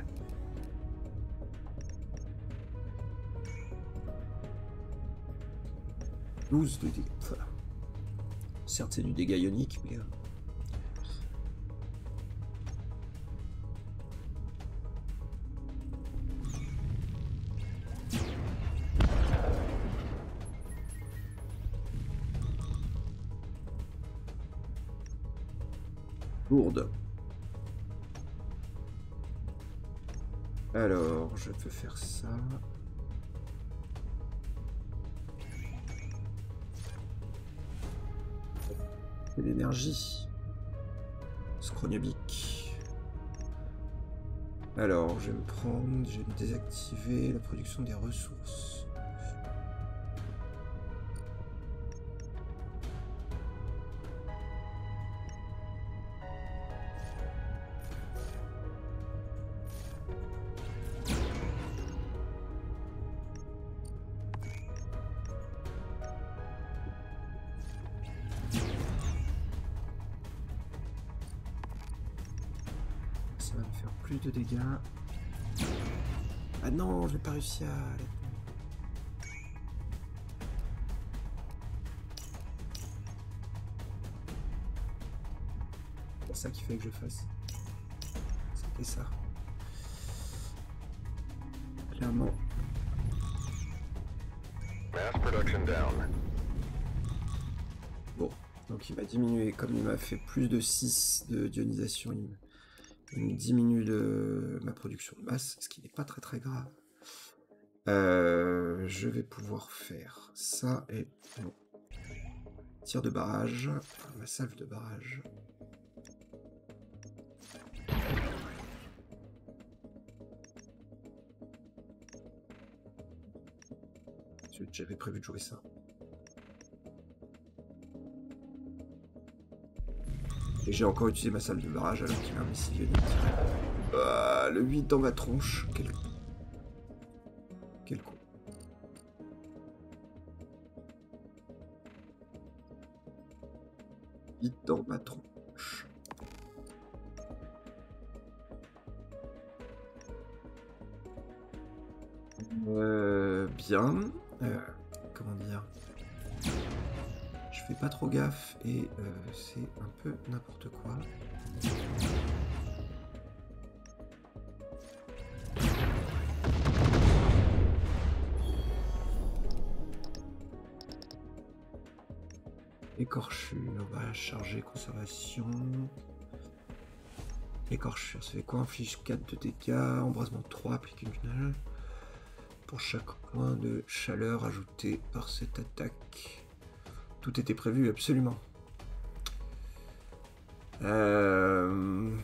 de dégâts. Certes, c'est du dégât ionique, mais. Alors, je peux faire ça. L'énergie. Scrognobique. Alors, je vais me prendre, je vais me désactiver la production des ressources. C'est ça qu'il fallait que je fasse. C'était ça. Clairement. Mass production down. Bon, donc il m'a diminué, comme il m'a fait plus de 6 de dionisation, il me, il me diminue de ma production de masse, ce qui n'est pas très très grave. Euh, je vais pouvoir faire ça et bon. tir de barrage, ma salve de barrage. J'avais prévu de jouer ça. Et j'ai encore utilisé ma salle de barrage alors qu'il a un missile ionique. Ah, le 8 dans ma tronche. Dans ma tronche. Euh, bien. Euh, comment dire? Je fais pas trop gaffe et euh, c'est un peu n'importe quoi. Écorchure, on va charger conservation. Écorchure, ça fait quoi? Inflige 4 de dégâts, embrasement 3, applique une finale. Pour chaque point de chaleur ajouté par cette attaque. Tout était prévu, absolument. Euh...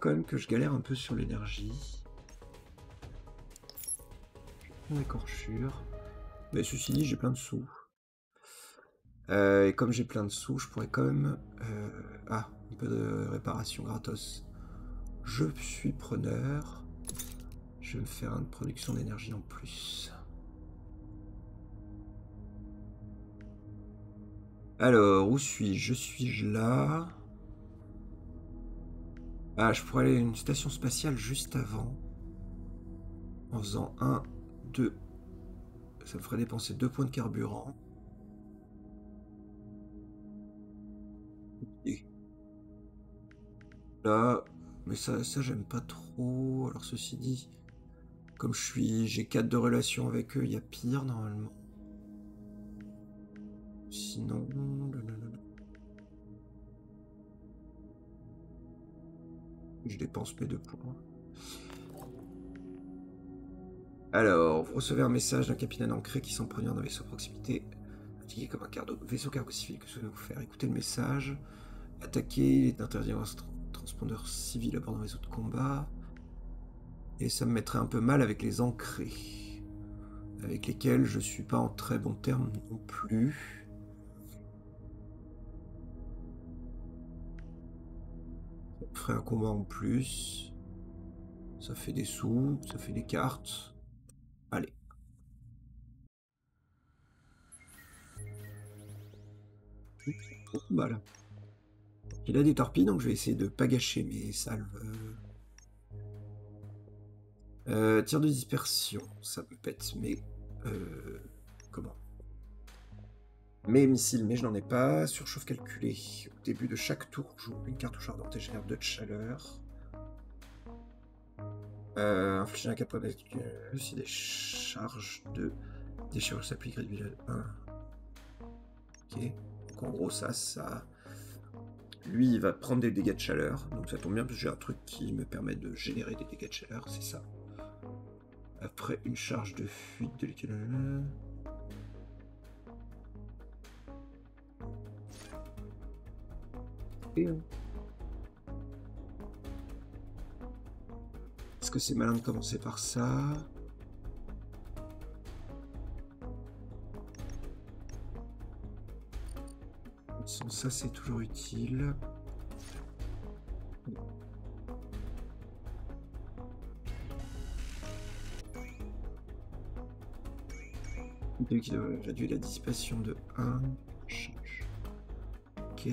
quand même que je galère un peu sur l'énergie. Mon écorchure. Mais ceci dit, j'ai plein de sous. Euh, et comme j'ai plein de sous, je pourrais quand même... euh, Ah, un peu de réparation gratos. Je suis preneur. Je vais me faire une production d'énergie en plus. Alors, où suis-je? Je suis là. Ah, je pourrais aller à une station spatiale juste avant. En faisant 1, 2. Ça me ferait dépenser 2 points de carburant. Et Là, mais ça, ça j'aime pas trop. Alors ceci dit, comme je suis, j'ai 4 de relation avec eux, il y a pire normalement. Sinon, je dépense mes deux points. Alors, vous recevez un message d'un capitaine ancré qui s'en d'un vaisseau proximité. Fatigué comme un vaisseau cargo civil, que souhaitez-vous faire? Écoutez le message. Attaquer, il est interdit un transpondeur civil à bord d'un vaisseau de combat. Et ça me mettrait un peu mal avec les ancrés. Avec lesquels je suis pas en très bon terme non plus. Ferait un combat en plus. Ça fait des sous, ça fait des cartes. Allez. Voilà. Il a des torpilles, donc je vais essayer de pas gâcher mes salves. Euh, tir de dispersion, ça me pète, mais... Euh, comment? Mes missiles, mais je n'en ai pas. Surchauffe calculée. Au début de chaque tour, joue une cartouche ardente et génère 2 de chaleur. Euh, infliger un 4 points si des charges de déchirure s'appliquent réduit 1. Ok. Donc en gros, ça, ça. Lui, il va prendre des dégâts de chaleur. Donc ça tombe bien parce que j'ai un truc qui me permet de générer des dégâts de chaleur, c'est ça. Après une charge de fuite de l'équivalent. Est-ce que c'est malin de commencer par ça? Ça, c'est toujours utile. qui doit réduire la dissipation de 1. Ok.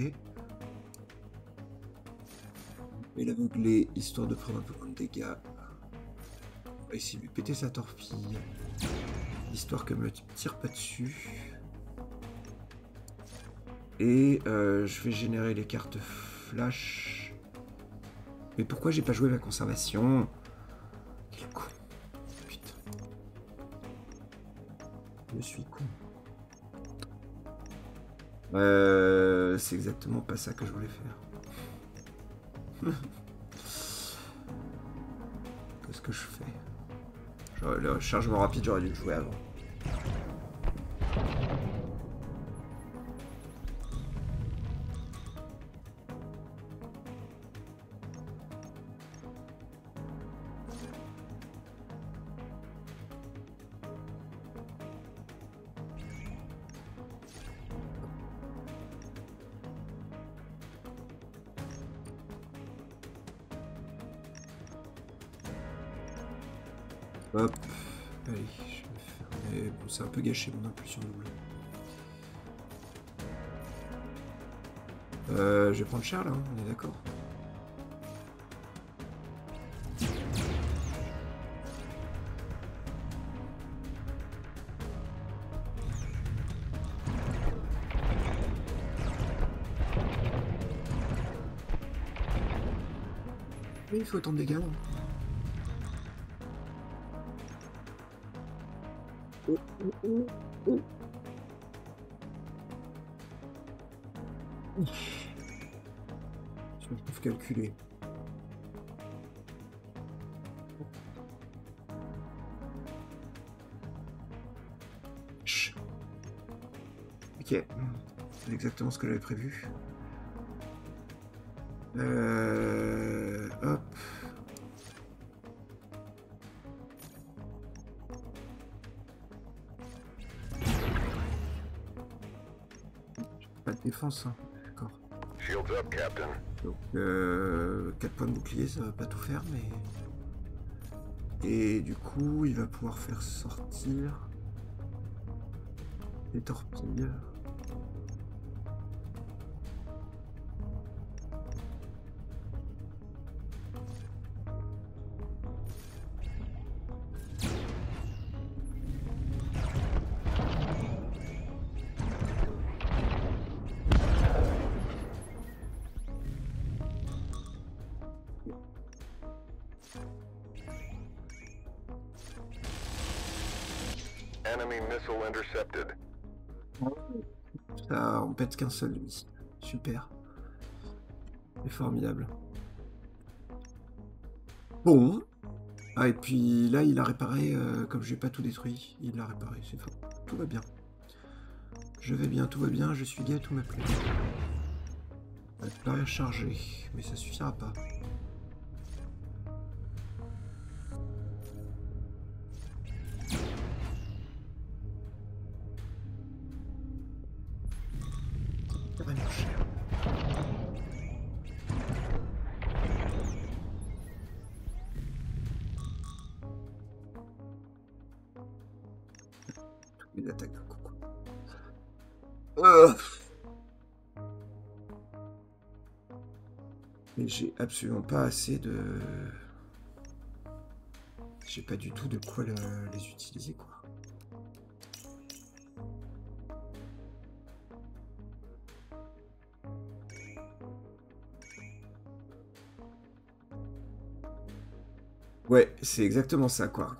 Et l'aveugler, histoire de prendre un peu moins de dégâts. On va essayer de lui péter sa torpille. Histoire qu'elle me tire pas dessus. Et euh, je vais générer les cartes flash. Mais pourquoi j'ai pas joué ma conservation? Quel con. Putain. Je suis con. Euh, c'est exactement pas ça que je voulais faire. Qu'est-ce que je fais? Le chargement rapide, j'aurais dû le jouer avant. Euh, je vais prendre Charles, hein, on est d'accord il faut autant de dégâts. Je peux calculer. Ok, c'est exactement ce que j'avais prévu. Euh, défense, hein. d'accord. Donc, euh, 4 points de bouclier, ça va pas tout faire, mais... Et du coup, il va pouvoir faire sortir les torpilles. Qu'un seul missile. Super. C'est formidable. Bon. Ah, et puis là, il a réparé, euh, comme je n'ai pas tout détruit, il l'a réparé, c'est fort. Tout va bien. Je vais bien, tout va bien, je suis gai, tout m'a plu. L'arrière chargé, mais ça suffira pas. J'ai absolument pas assez de... J'ai pas du tout de quoi le- les utiliser, quoi. Ouais, c'est exactement ça, quoi.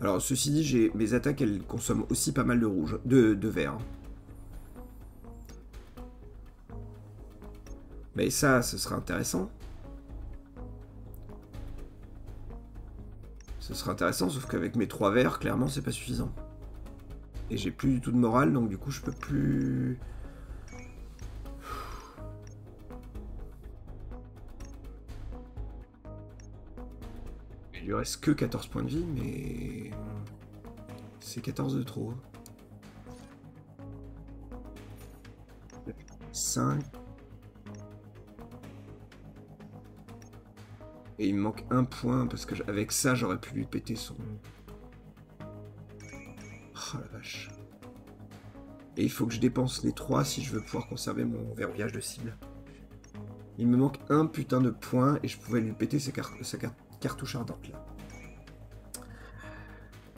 Alors, ceci dit, mes attaques, elles consomment aussi pas mal de rouge, de, de vert. Mais ça, ce sera intéressant. Ce sera intéressant, sauf qu'avec mes trois verts, clairement, c'est pas suffisant. Et j'ai plus du tout de morale, donc du coup, je peux plus... Il lui reste que 14 points de vie, mais... C'est 14 de trop. 5. Et il me manque un point, parce que avec ça, j'aurais pu lui péter son... Oh la vache. Et il faut que je dépense les 3 si je veux pouvoir conserver mon verrouillage de cible. Il me manque un putain de point et je pouvais lui péter sa, sa car- cartouche ardente là.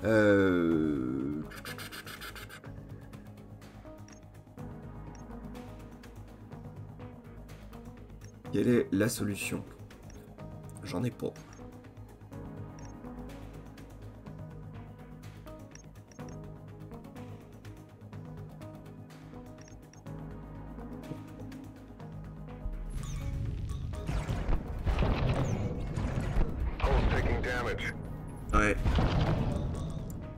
Euh... Quelle est la solution? J'en ai pas. Ouais.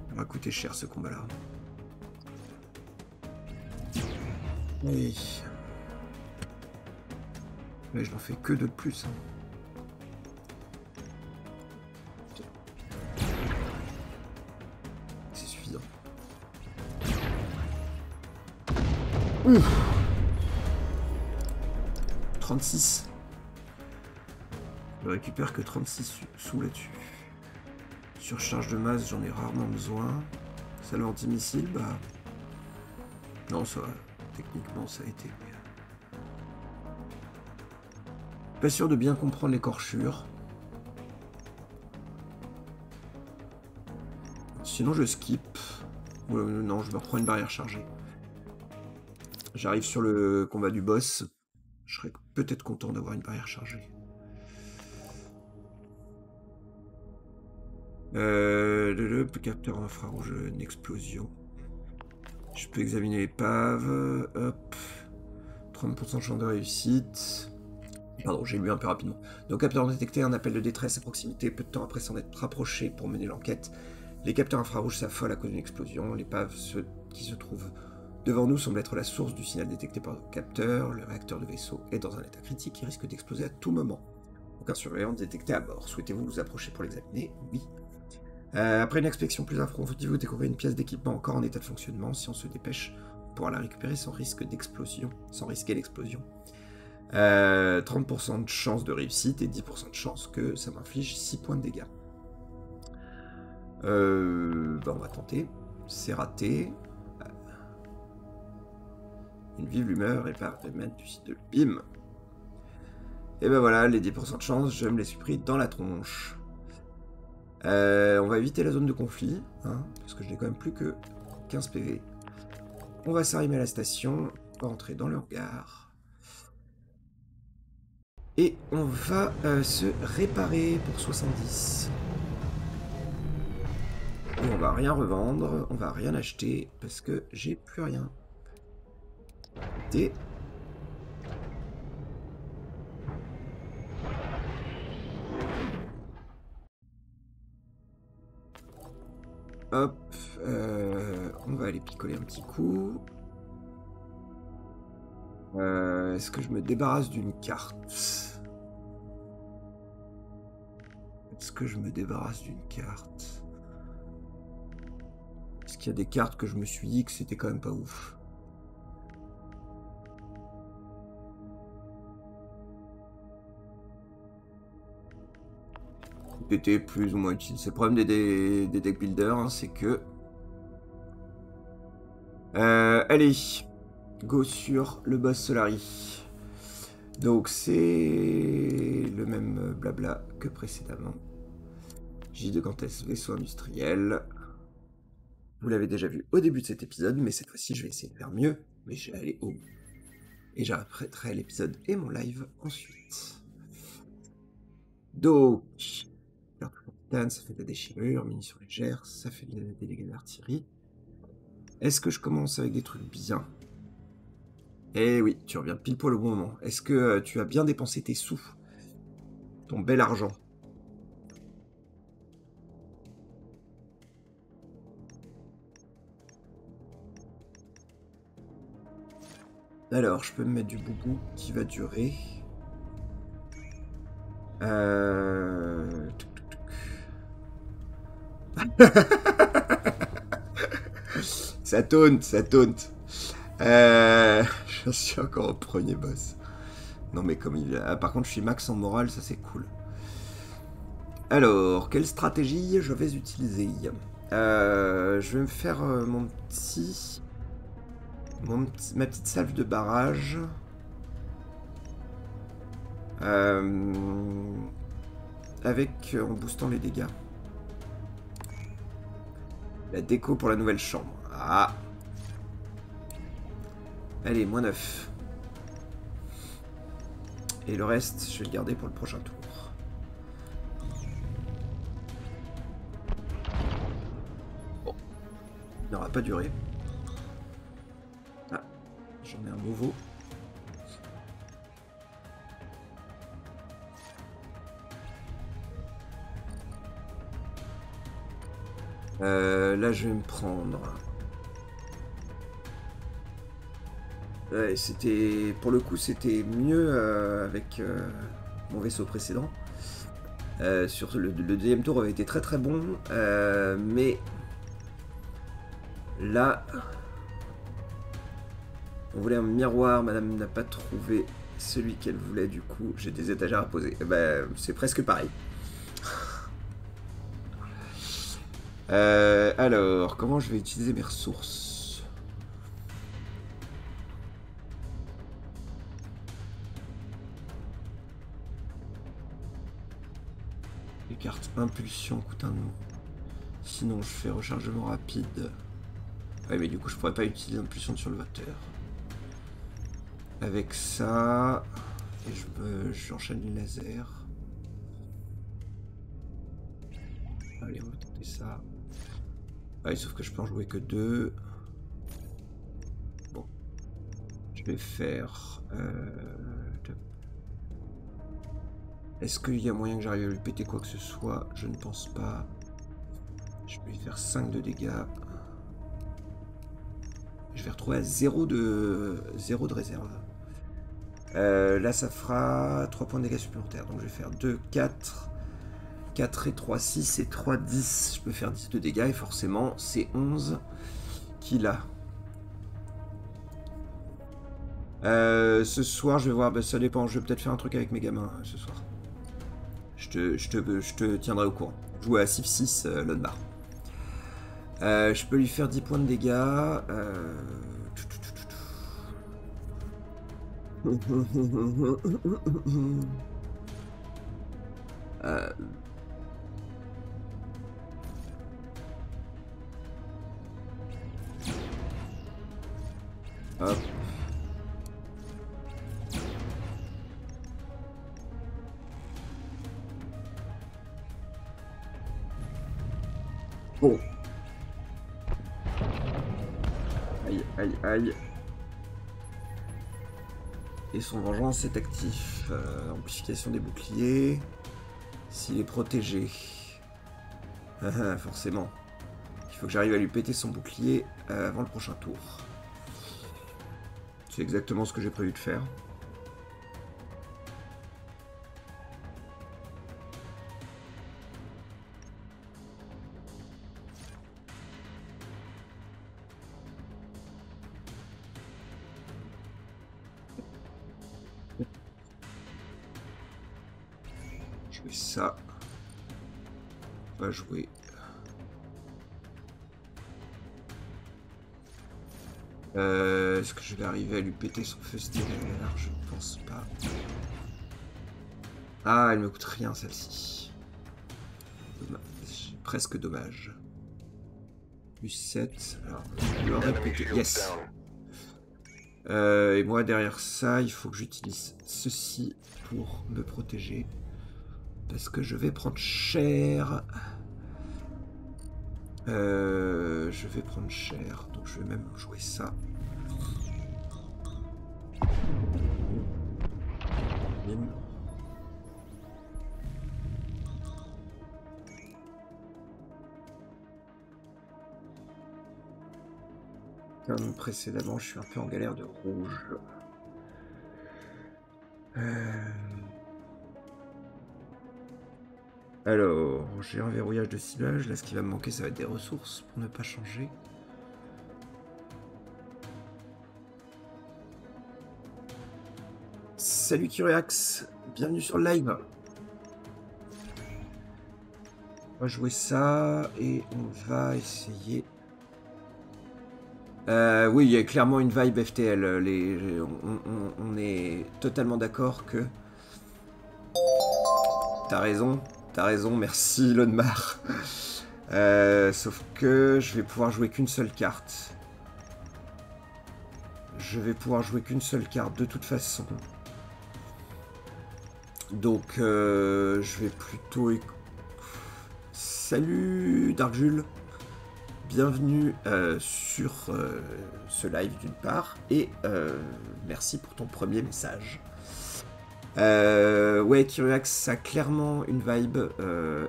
Ça va coûter cher ce combat-là. Oui. Mais je n'en fais que deux de plus. hein. Ouf 36. Je récupère que 36 sous- là-dessus. Surcharge de masse, j'en ai rarement besoin. Salle anti-missile, bah. Non, ça va. Techniquement, ça a été. Pas sûr de bien comprendre l'écorchure. Sinon, je skip. Euh, non, je me reprends une barrière chargée. J'arrive sur le combat du boss. Je serais peut-être content d'avoir une barrière chargée. Euh, le, capteur infrarouge, une explosion. Je peux examiner l'épave. Hop. 30% de chance de réussite. Pardon, j'ai lu un peu rapidement. Donc, capteur détecté un appel de détresse à proximité, peu de temps après s'en être rapproché pour mener l'enquête. Les capteurs infrarouges s'affolent à cause d'une explosion. L'épave qui se trouve devant nous semble être la source du signal détecté par le capteur. Le réacteur de vaisseau est dans un état critique et risque d'exploser à tout moment. Aucun surveillant détecté à bord. Souhaitez-vous vous approcher pour l'examiner? Oui. Euh, après une inspection plus approfondie, vous découvrez une pièce d'équipement encore en état de fonctionnement? Si on se dépêche, on pourra la récupérer sans risque d'explosion, sans risquer l'explosion. Euh, 30% de chance de réussite et 10% de chance que ça m'inflige 6 points de dégâts. Euh, bah, on va tenter. C'est raté. Une vive humeur et par émettre du site de BIM. Et ben voilà, les 10% de chance, je me les suis pris dans la tronche. Euh, on va éviter la zone de conflit, hein, parce que je n'ai quand même plus que 15 PV. On va s'arrimer à la station, on va entrer dans le hangar. Et on va euh, se réparer pour 70. Et on va rien revendre, on va rien acheter parce que j'ai plus rien. Hop, euh, on va aller picoler un petit coup. Euh, Est-ce que je me débarrasse d'une carte? Est-ce que je me débarrasse d'une carte? Est-ce qu'il y a des cartes que je me suis dit que c'était quand même pas ouf? Plus ou moins utile. C'est le problème des, deck builders, hein, c'est que... Euh, allez, go sur le boss Solari. Donc c'est le même blabla que précédemment. J de Gantès, vaisseau industriel. Vous l'avez déjà vu au début de cet épisode, mais cette fois-ci je vais essayer de faire mieux, mais je vais aller au. Et j'arrêterai l'épisode et mon live ensuite. Donc, ça fait de la déchirure, munitions légères, ça fait des dégâts d'artillerie. Est-ce que je commence avec des trucs bien? Eh oui, tu reviens pile poil au bon moment. Est-ce que euh, tu as bien dépensé tes sous? Ton bel argent? Alors, je peux me mettre du boubou qui va durer. Euh... ça taunt, ça taunt. Euh... Je suis encore au premier boss. Non mais comme il... Ah, par contre, je suis max en morale, ça c'est cool. Alors, quelle stratégie je vais utiliser Euh, Je vais me faire euh, mon petit... Ma petite salve de barrage. Avec en boostant les dégâts. La déco pour la nouvelle chambre. Ah. Allez, moins 9. Et le reste, je vais le garder pour le prochain tour. Bon. Il n'aura pas duré. Ah. J'en ai un nouveau. Euh, là, je vais me prendre. C'était. Pour le coup, c'était mieux euh, avec euh, mon vaisseau précédent. Euh, sur le, deuxième tour avait été très très bon, mais là, on voulait un miroir. Madame n'a pas trouvé celui qu'elle voulait. Du coup, j'ai des étagères à poser. Eh ben, c'est presque pareil. Euh, alors, comment je vais utiliser mes ressources? Les cartes impulsion coûtent un nom. Sinon, je fais rechargement rapide. Ouais, mais du coup, je pourrais pas utiliser impulsion sur le moteur. Avec ça, et je j'enchaîne les lasers. Allez, on va tenter ça. Sauf que je peux en jouer que deux. Bon. Je vais faire... euh. Est-ce qu'il y a moyen que j'arrive à lui péter quoi que ce soit? Je ne pense pas. Je lui faire 5 de dégâts. Je vais retrouver à 0 de, 0 de réserve. Euh, là, ça fera 3 points de dégâts supplémentaires. Donc je vais faire 2, 4, 4 et 3, 6 et 3, 10. Je peux faire 10 de dégâts et forcément, c'est 11 qu'il a. Euh, ce soir, je vais voir, bah, ça dépend. Je vais peut-être faire un truc avec mes gamins euh, ce soir. Je te, je te, tiendrai au courant. Jouer à Civ 6, euh. Euh, je peux lui faire 10 points de dégâts. Hop. Bon. Aïe, aïe, aïe. Et son vengeance est actif. Euh, amplification des boucliers. S'il est protégé. Forcément. Il faut que j'arrive à lui péter son bouclier euh, avant le prochain tour. C'est exactement ce que j'ai prévu de faire. Vais arriver à lui péter son feu stellaire Je pense pas. Ah, elle me coûte rien celle-ci. Presque dommage. Plus 7. Alors, je lui aurais Enemy pété. Yes. Euh, et moi, derrière ça, il faut que j'utilise ceci pour me protéger. Parce que je vais prendre cher. Euh, je vais prendre cher. Donc je vais même jouer ça. Comme précédemment, je suis un peu en galère de rouge. Euh, Alors, j'ai un verrouillage de ciblage. Là, ce qui va me manquer, ça va être des ressources pour ne pas changer. Salut Kyriax, bienvenue sur le live. On va jouer ça et on va essayer. Euh, oui, il y a clairement une vibe FTL. On est totalement d'accord que. T'as raison, t'as raison, merci Lonmar. Euh, sauf que je vais pouvoir jouer qu'une seule carte. Je vais pouvoir jouer qu'une seule carte de toute façon. Donc euh, je vais plutôt... Salut Dark Jules Bienvenue euh, sur euh, ce live d'une part et merci pour ton premier message. Ouais, Kyriax, ça a clairement une vibe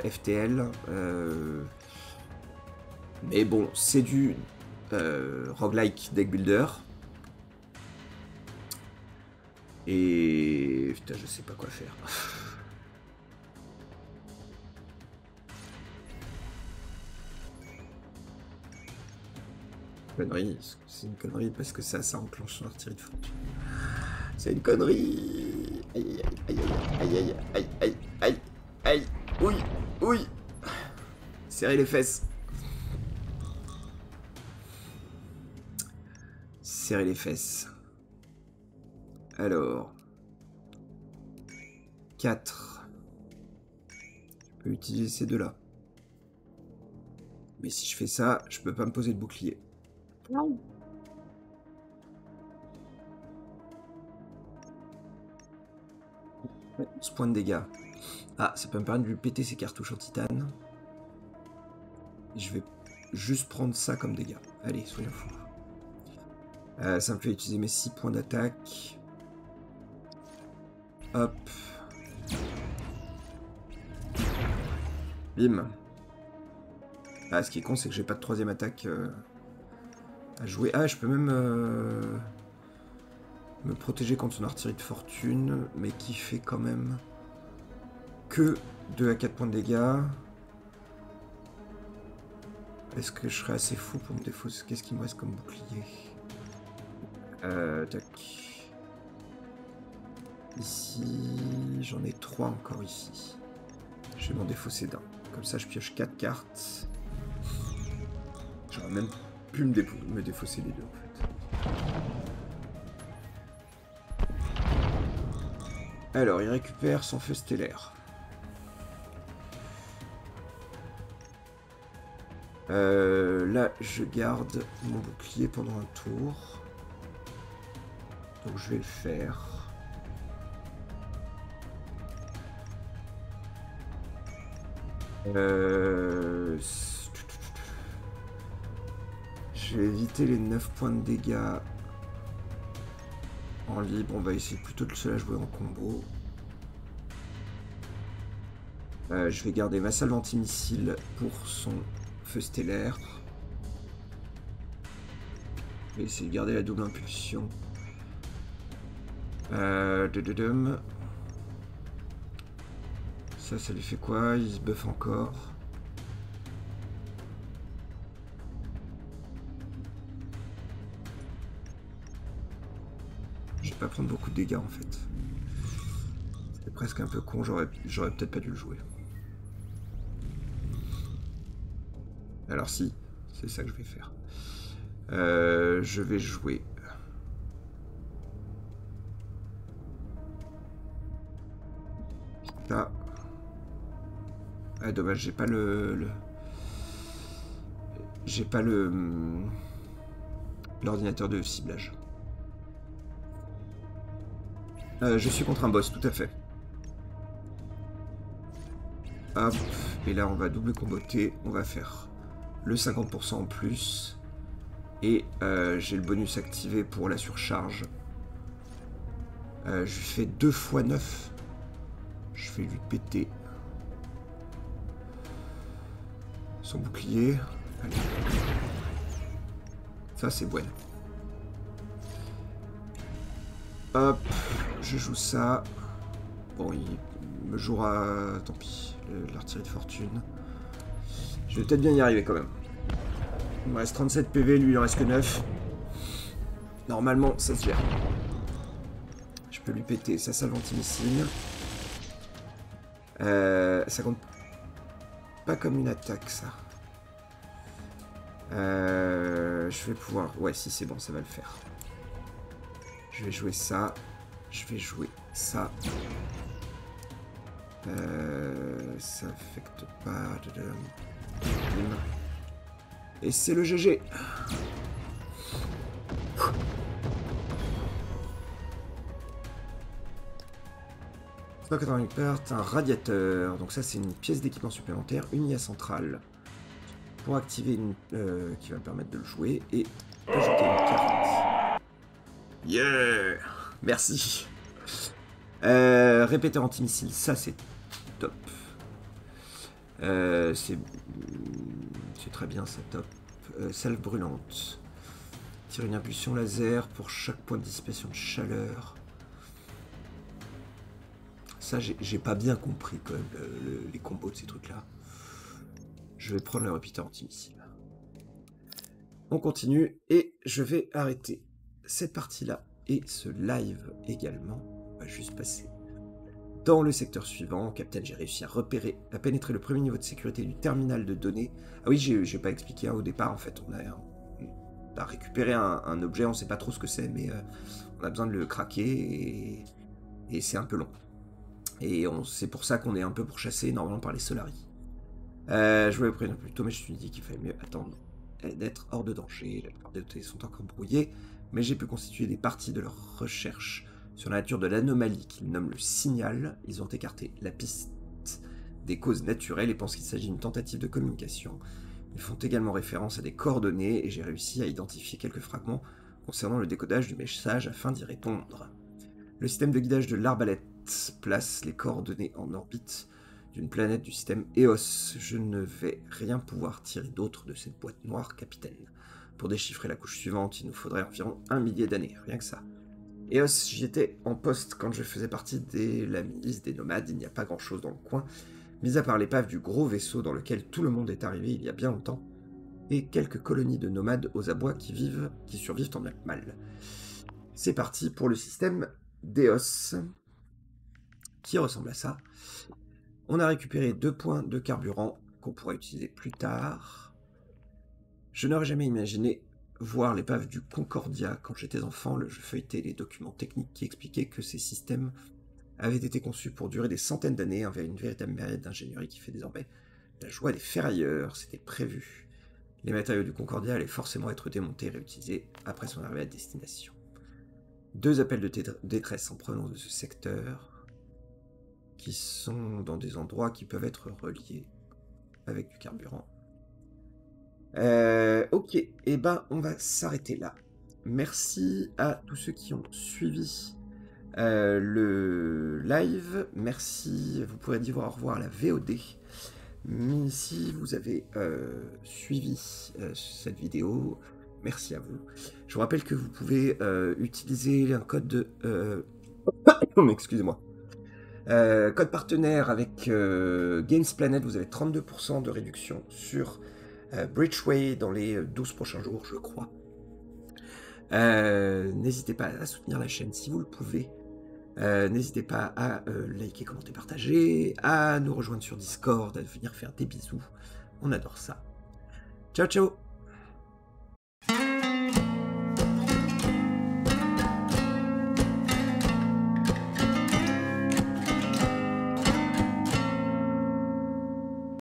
FTL. mais bon, c'est du roguelike deck builder. Et putain, je sais pas quoi faire. connerie. C'est une connerie parce que ça, ça enclenche son artillerie de fortune. C'est une connerie. Aïe, aïe, aïe, aïe, aïe, aïe, aïe, Oui, oui. Serrez les fesses. Serrez les fesses. Alors. 4. Je peux utiliser ces deux-là. Mais si je fais ça, je peux pas me poser de bouclier. 11 points de dégâts. Ah, ça peut me permettre de lui péter ses cartouches en titane. Je vais juste prendre ça comme dégâts. Allez, soyons fous. Euh, ça me fait utiliser mes 6 points d'attaque. Hop. Bim. Ah, ce qui est con, c'est que j'ai pas de troisième attaque euh, à jouer. Ah, je peux même euh, me protéger contre son artillerie de fortune, mais qui fait quand même que 2 à 4 points de dégâts. Est-ce que je serais assez fou pour me défausser? Qu'est-ce qui me reste comme bouclier? Euh, tac. Ici, j'en ai 3 encore ici. Je vais m'en défausser d'un. Comme ça, je pioche 4 cartes. J'aurais même pu me défausser les deux en fait. Alors, il récupère son feu stellaire. Euh, là, je garde mon bouclier pendant un tour. Donc je vais le faire. Euh... Je vais éviter les 9 points de dégâts en libre. On va essayer plutôt de se la jouer en combo. Euh, je vais garder ma salve anti-missile pour son feu stellaire. Je vais essayer de garder la double impulsion. Euh. Ça, ça lui fait quoi? Il se buff encore? Je vais pas prendre beaucoup de dégâts en fait. C'est presque un peu con, j'aurais peut-être pas dû le jouer. Alors si, c'est ça que je vais faire. Euh, je vais jouer. Dommage, j'ai pas le... J'ai pas le... L'ordinateur de ciblage. Euh, je suis contre un boss, tout à fait. Hop, et là on va double comboter, on va faire le 50% en plus. Et euh, j'ai le bonus activé pour la surcharge. Euh, je fais 2 fois 9. Je vais lui péter. Son bouclier. Allez. Ça c'est bueno. Hop, je joue ça. Bon, il me jouera, tant pis, le- l'artillerie de fortune. Je vais peut-être bien y arriver quand même. Il me reste 37 PV, lui il en reste que 9. Normalement, ça se gère. Je peux lui péter sa salve anti-missile. Euh, ça compte pas comme une attaque, ça. Euh, je vais pouvoir... Ouais, si c'est bon, ça va le faire. Je vais jouer ça. Je vais jouer ça. Euh, ça affecte pas... Et c'est le GG. 188 pertes, un radiateur. Donc ça, c'est une pièce d'équipement supplémentaire, une IA centrale. Pour activer une... euh, qui va me permettre de le jouer. Et ajouter une carte. Yeah Merci. Euh, répéteur antimissile, ça c'est top. Euh, c'est très bien, ça top. Salve brûlante. Tire une impulsion laser pour chaque point de dissipation de chaleur. Ça, j'ai pas bien compris quand même le- le- les combos de ces trucs-là. Je vais prendre le répéteur antimissile. On continue et je vais arrêter cette partie-là et ce live également. On va juste passer dans le secteur suivant. Captain, j'ai réussi à repérer, à pénétrer le premier niveau de sécurité du terminal de données. Ah oui, j'ai pas expliqué hein, au départ. En fait, on a, récupéré un, objet, on sait pas trop ce que c'est, mais euh, on a besoin de le craquer et c'est un peu long. Et c'est pour ça qu'on est un peu pourchassé normalement par les Solari. Euh, je voulais prévenir plus tôt, mais je me suis dit qu'il fallait mieux attendre euh, d'être hors de danger. La plupart des sont encore brouillées, mais j'ai pu constituer des parties de leur recherche sur la nature de l'anomalie qu'ils nomment le signal. Ils ont écarté la piste des causes naturelles et pensent qu'il s'agit d'une tentative de communication. Ils font également référence à des coordonnées et j'ai réussi à identifier quelques fragments concernant le décodage du message afin d'y répondre. Le système de guidage de l'arbalète place les coordonnées en orbite d'une planète du système EOS. Je ne vais rien pouvoir tirer d'autre de cette boîte noire, capitaine. Pour déchiffrer la couche suivante, il nous faudrait environ un millier d'années, rien que ça. EOS, j'y étais en poste quand je faisais partie de la milice des nomades, il n'y a pas grand chose dans le coin, mis à part l'épave du gros vaisseau dans lequel tout le monde est arrivé il y a bien longtemps, et quelques colonies de nomades aux abois qui vivent, qui survivent en mal. C'est parti pour le système d'EOS, qui ressemble à ça. On a récupéré deux points de carburant qu'on pourra utiliser plus tard. Je n'aurais jamais imaginé voir l'épave du Concordia quand j'étais enfant. Je feuilletais les documents techniques qui expliquaient que ces systèmes avaient été conçus pour durer des centaines d'années, envers une véritable période d'ingénierie qui fait désormais la joie des ferrailleurs. C'était prévu. Les matériaux du Concordia allaient forcément être démontés et réutilisés après son arrivée à destination. Deux appels de détresse en provenance de ce secteur qui sont dans des endroits qui peuvent être reliés avec du carburant. Euh, ok, et eh ben on va s'arrêter là. Merci à tous ceux qui ont suivi euh, le live. Merci, vous pourrez dire au revoir à la VOD. Mais si vous avez euh, suivi cette vidéo, merci à vous. Je vous rappelle que vous pouvez utiliser un code de... Excusez-moi. Code partenaire avec Games Planet, vous avez 32% de réduction sur euh, Bridgeway dans les 12 prochains jours, je crois. Euh, n'hésitez pas à soutenir la chaîne si vous le pouvez. Euh, n'hésitez pas à liker, commenter, partager, à nous rejoindre sur Discord, à venir faire des bisous. On adore ça. Ciao, ciao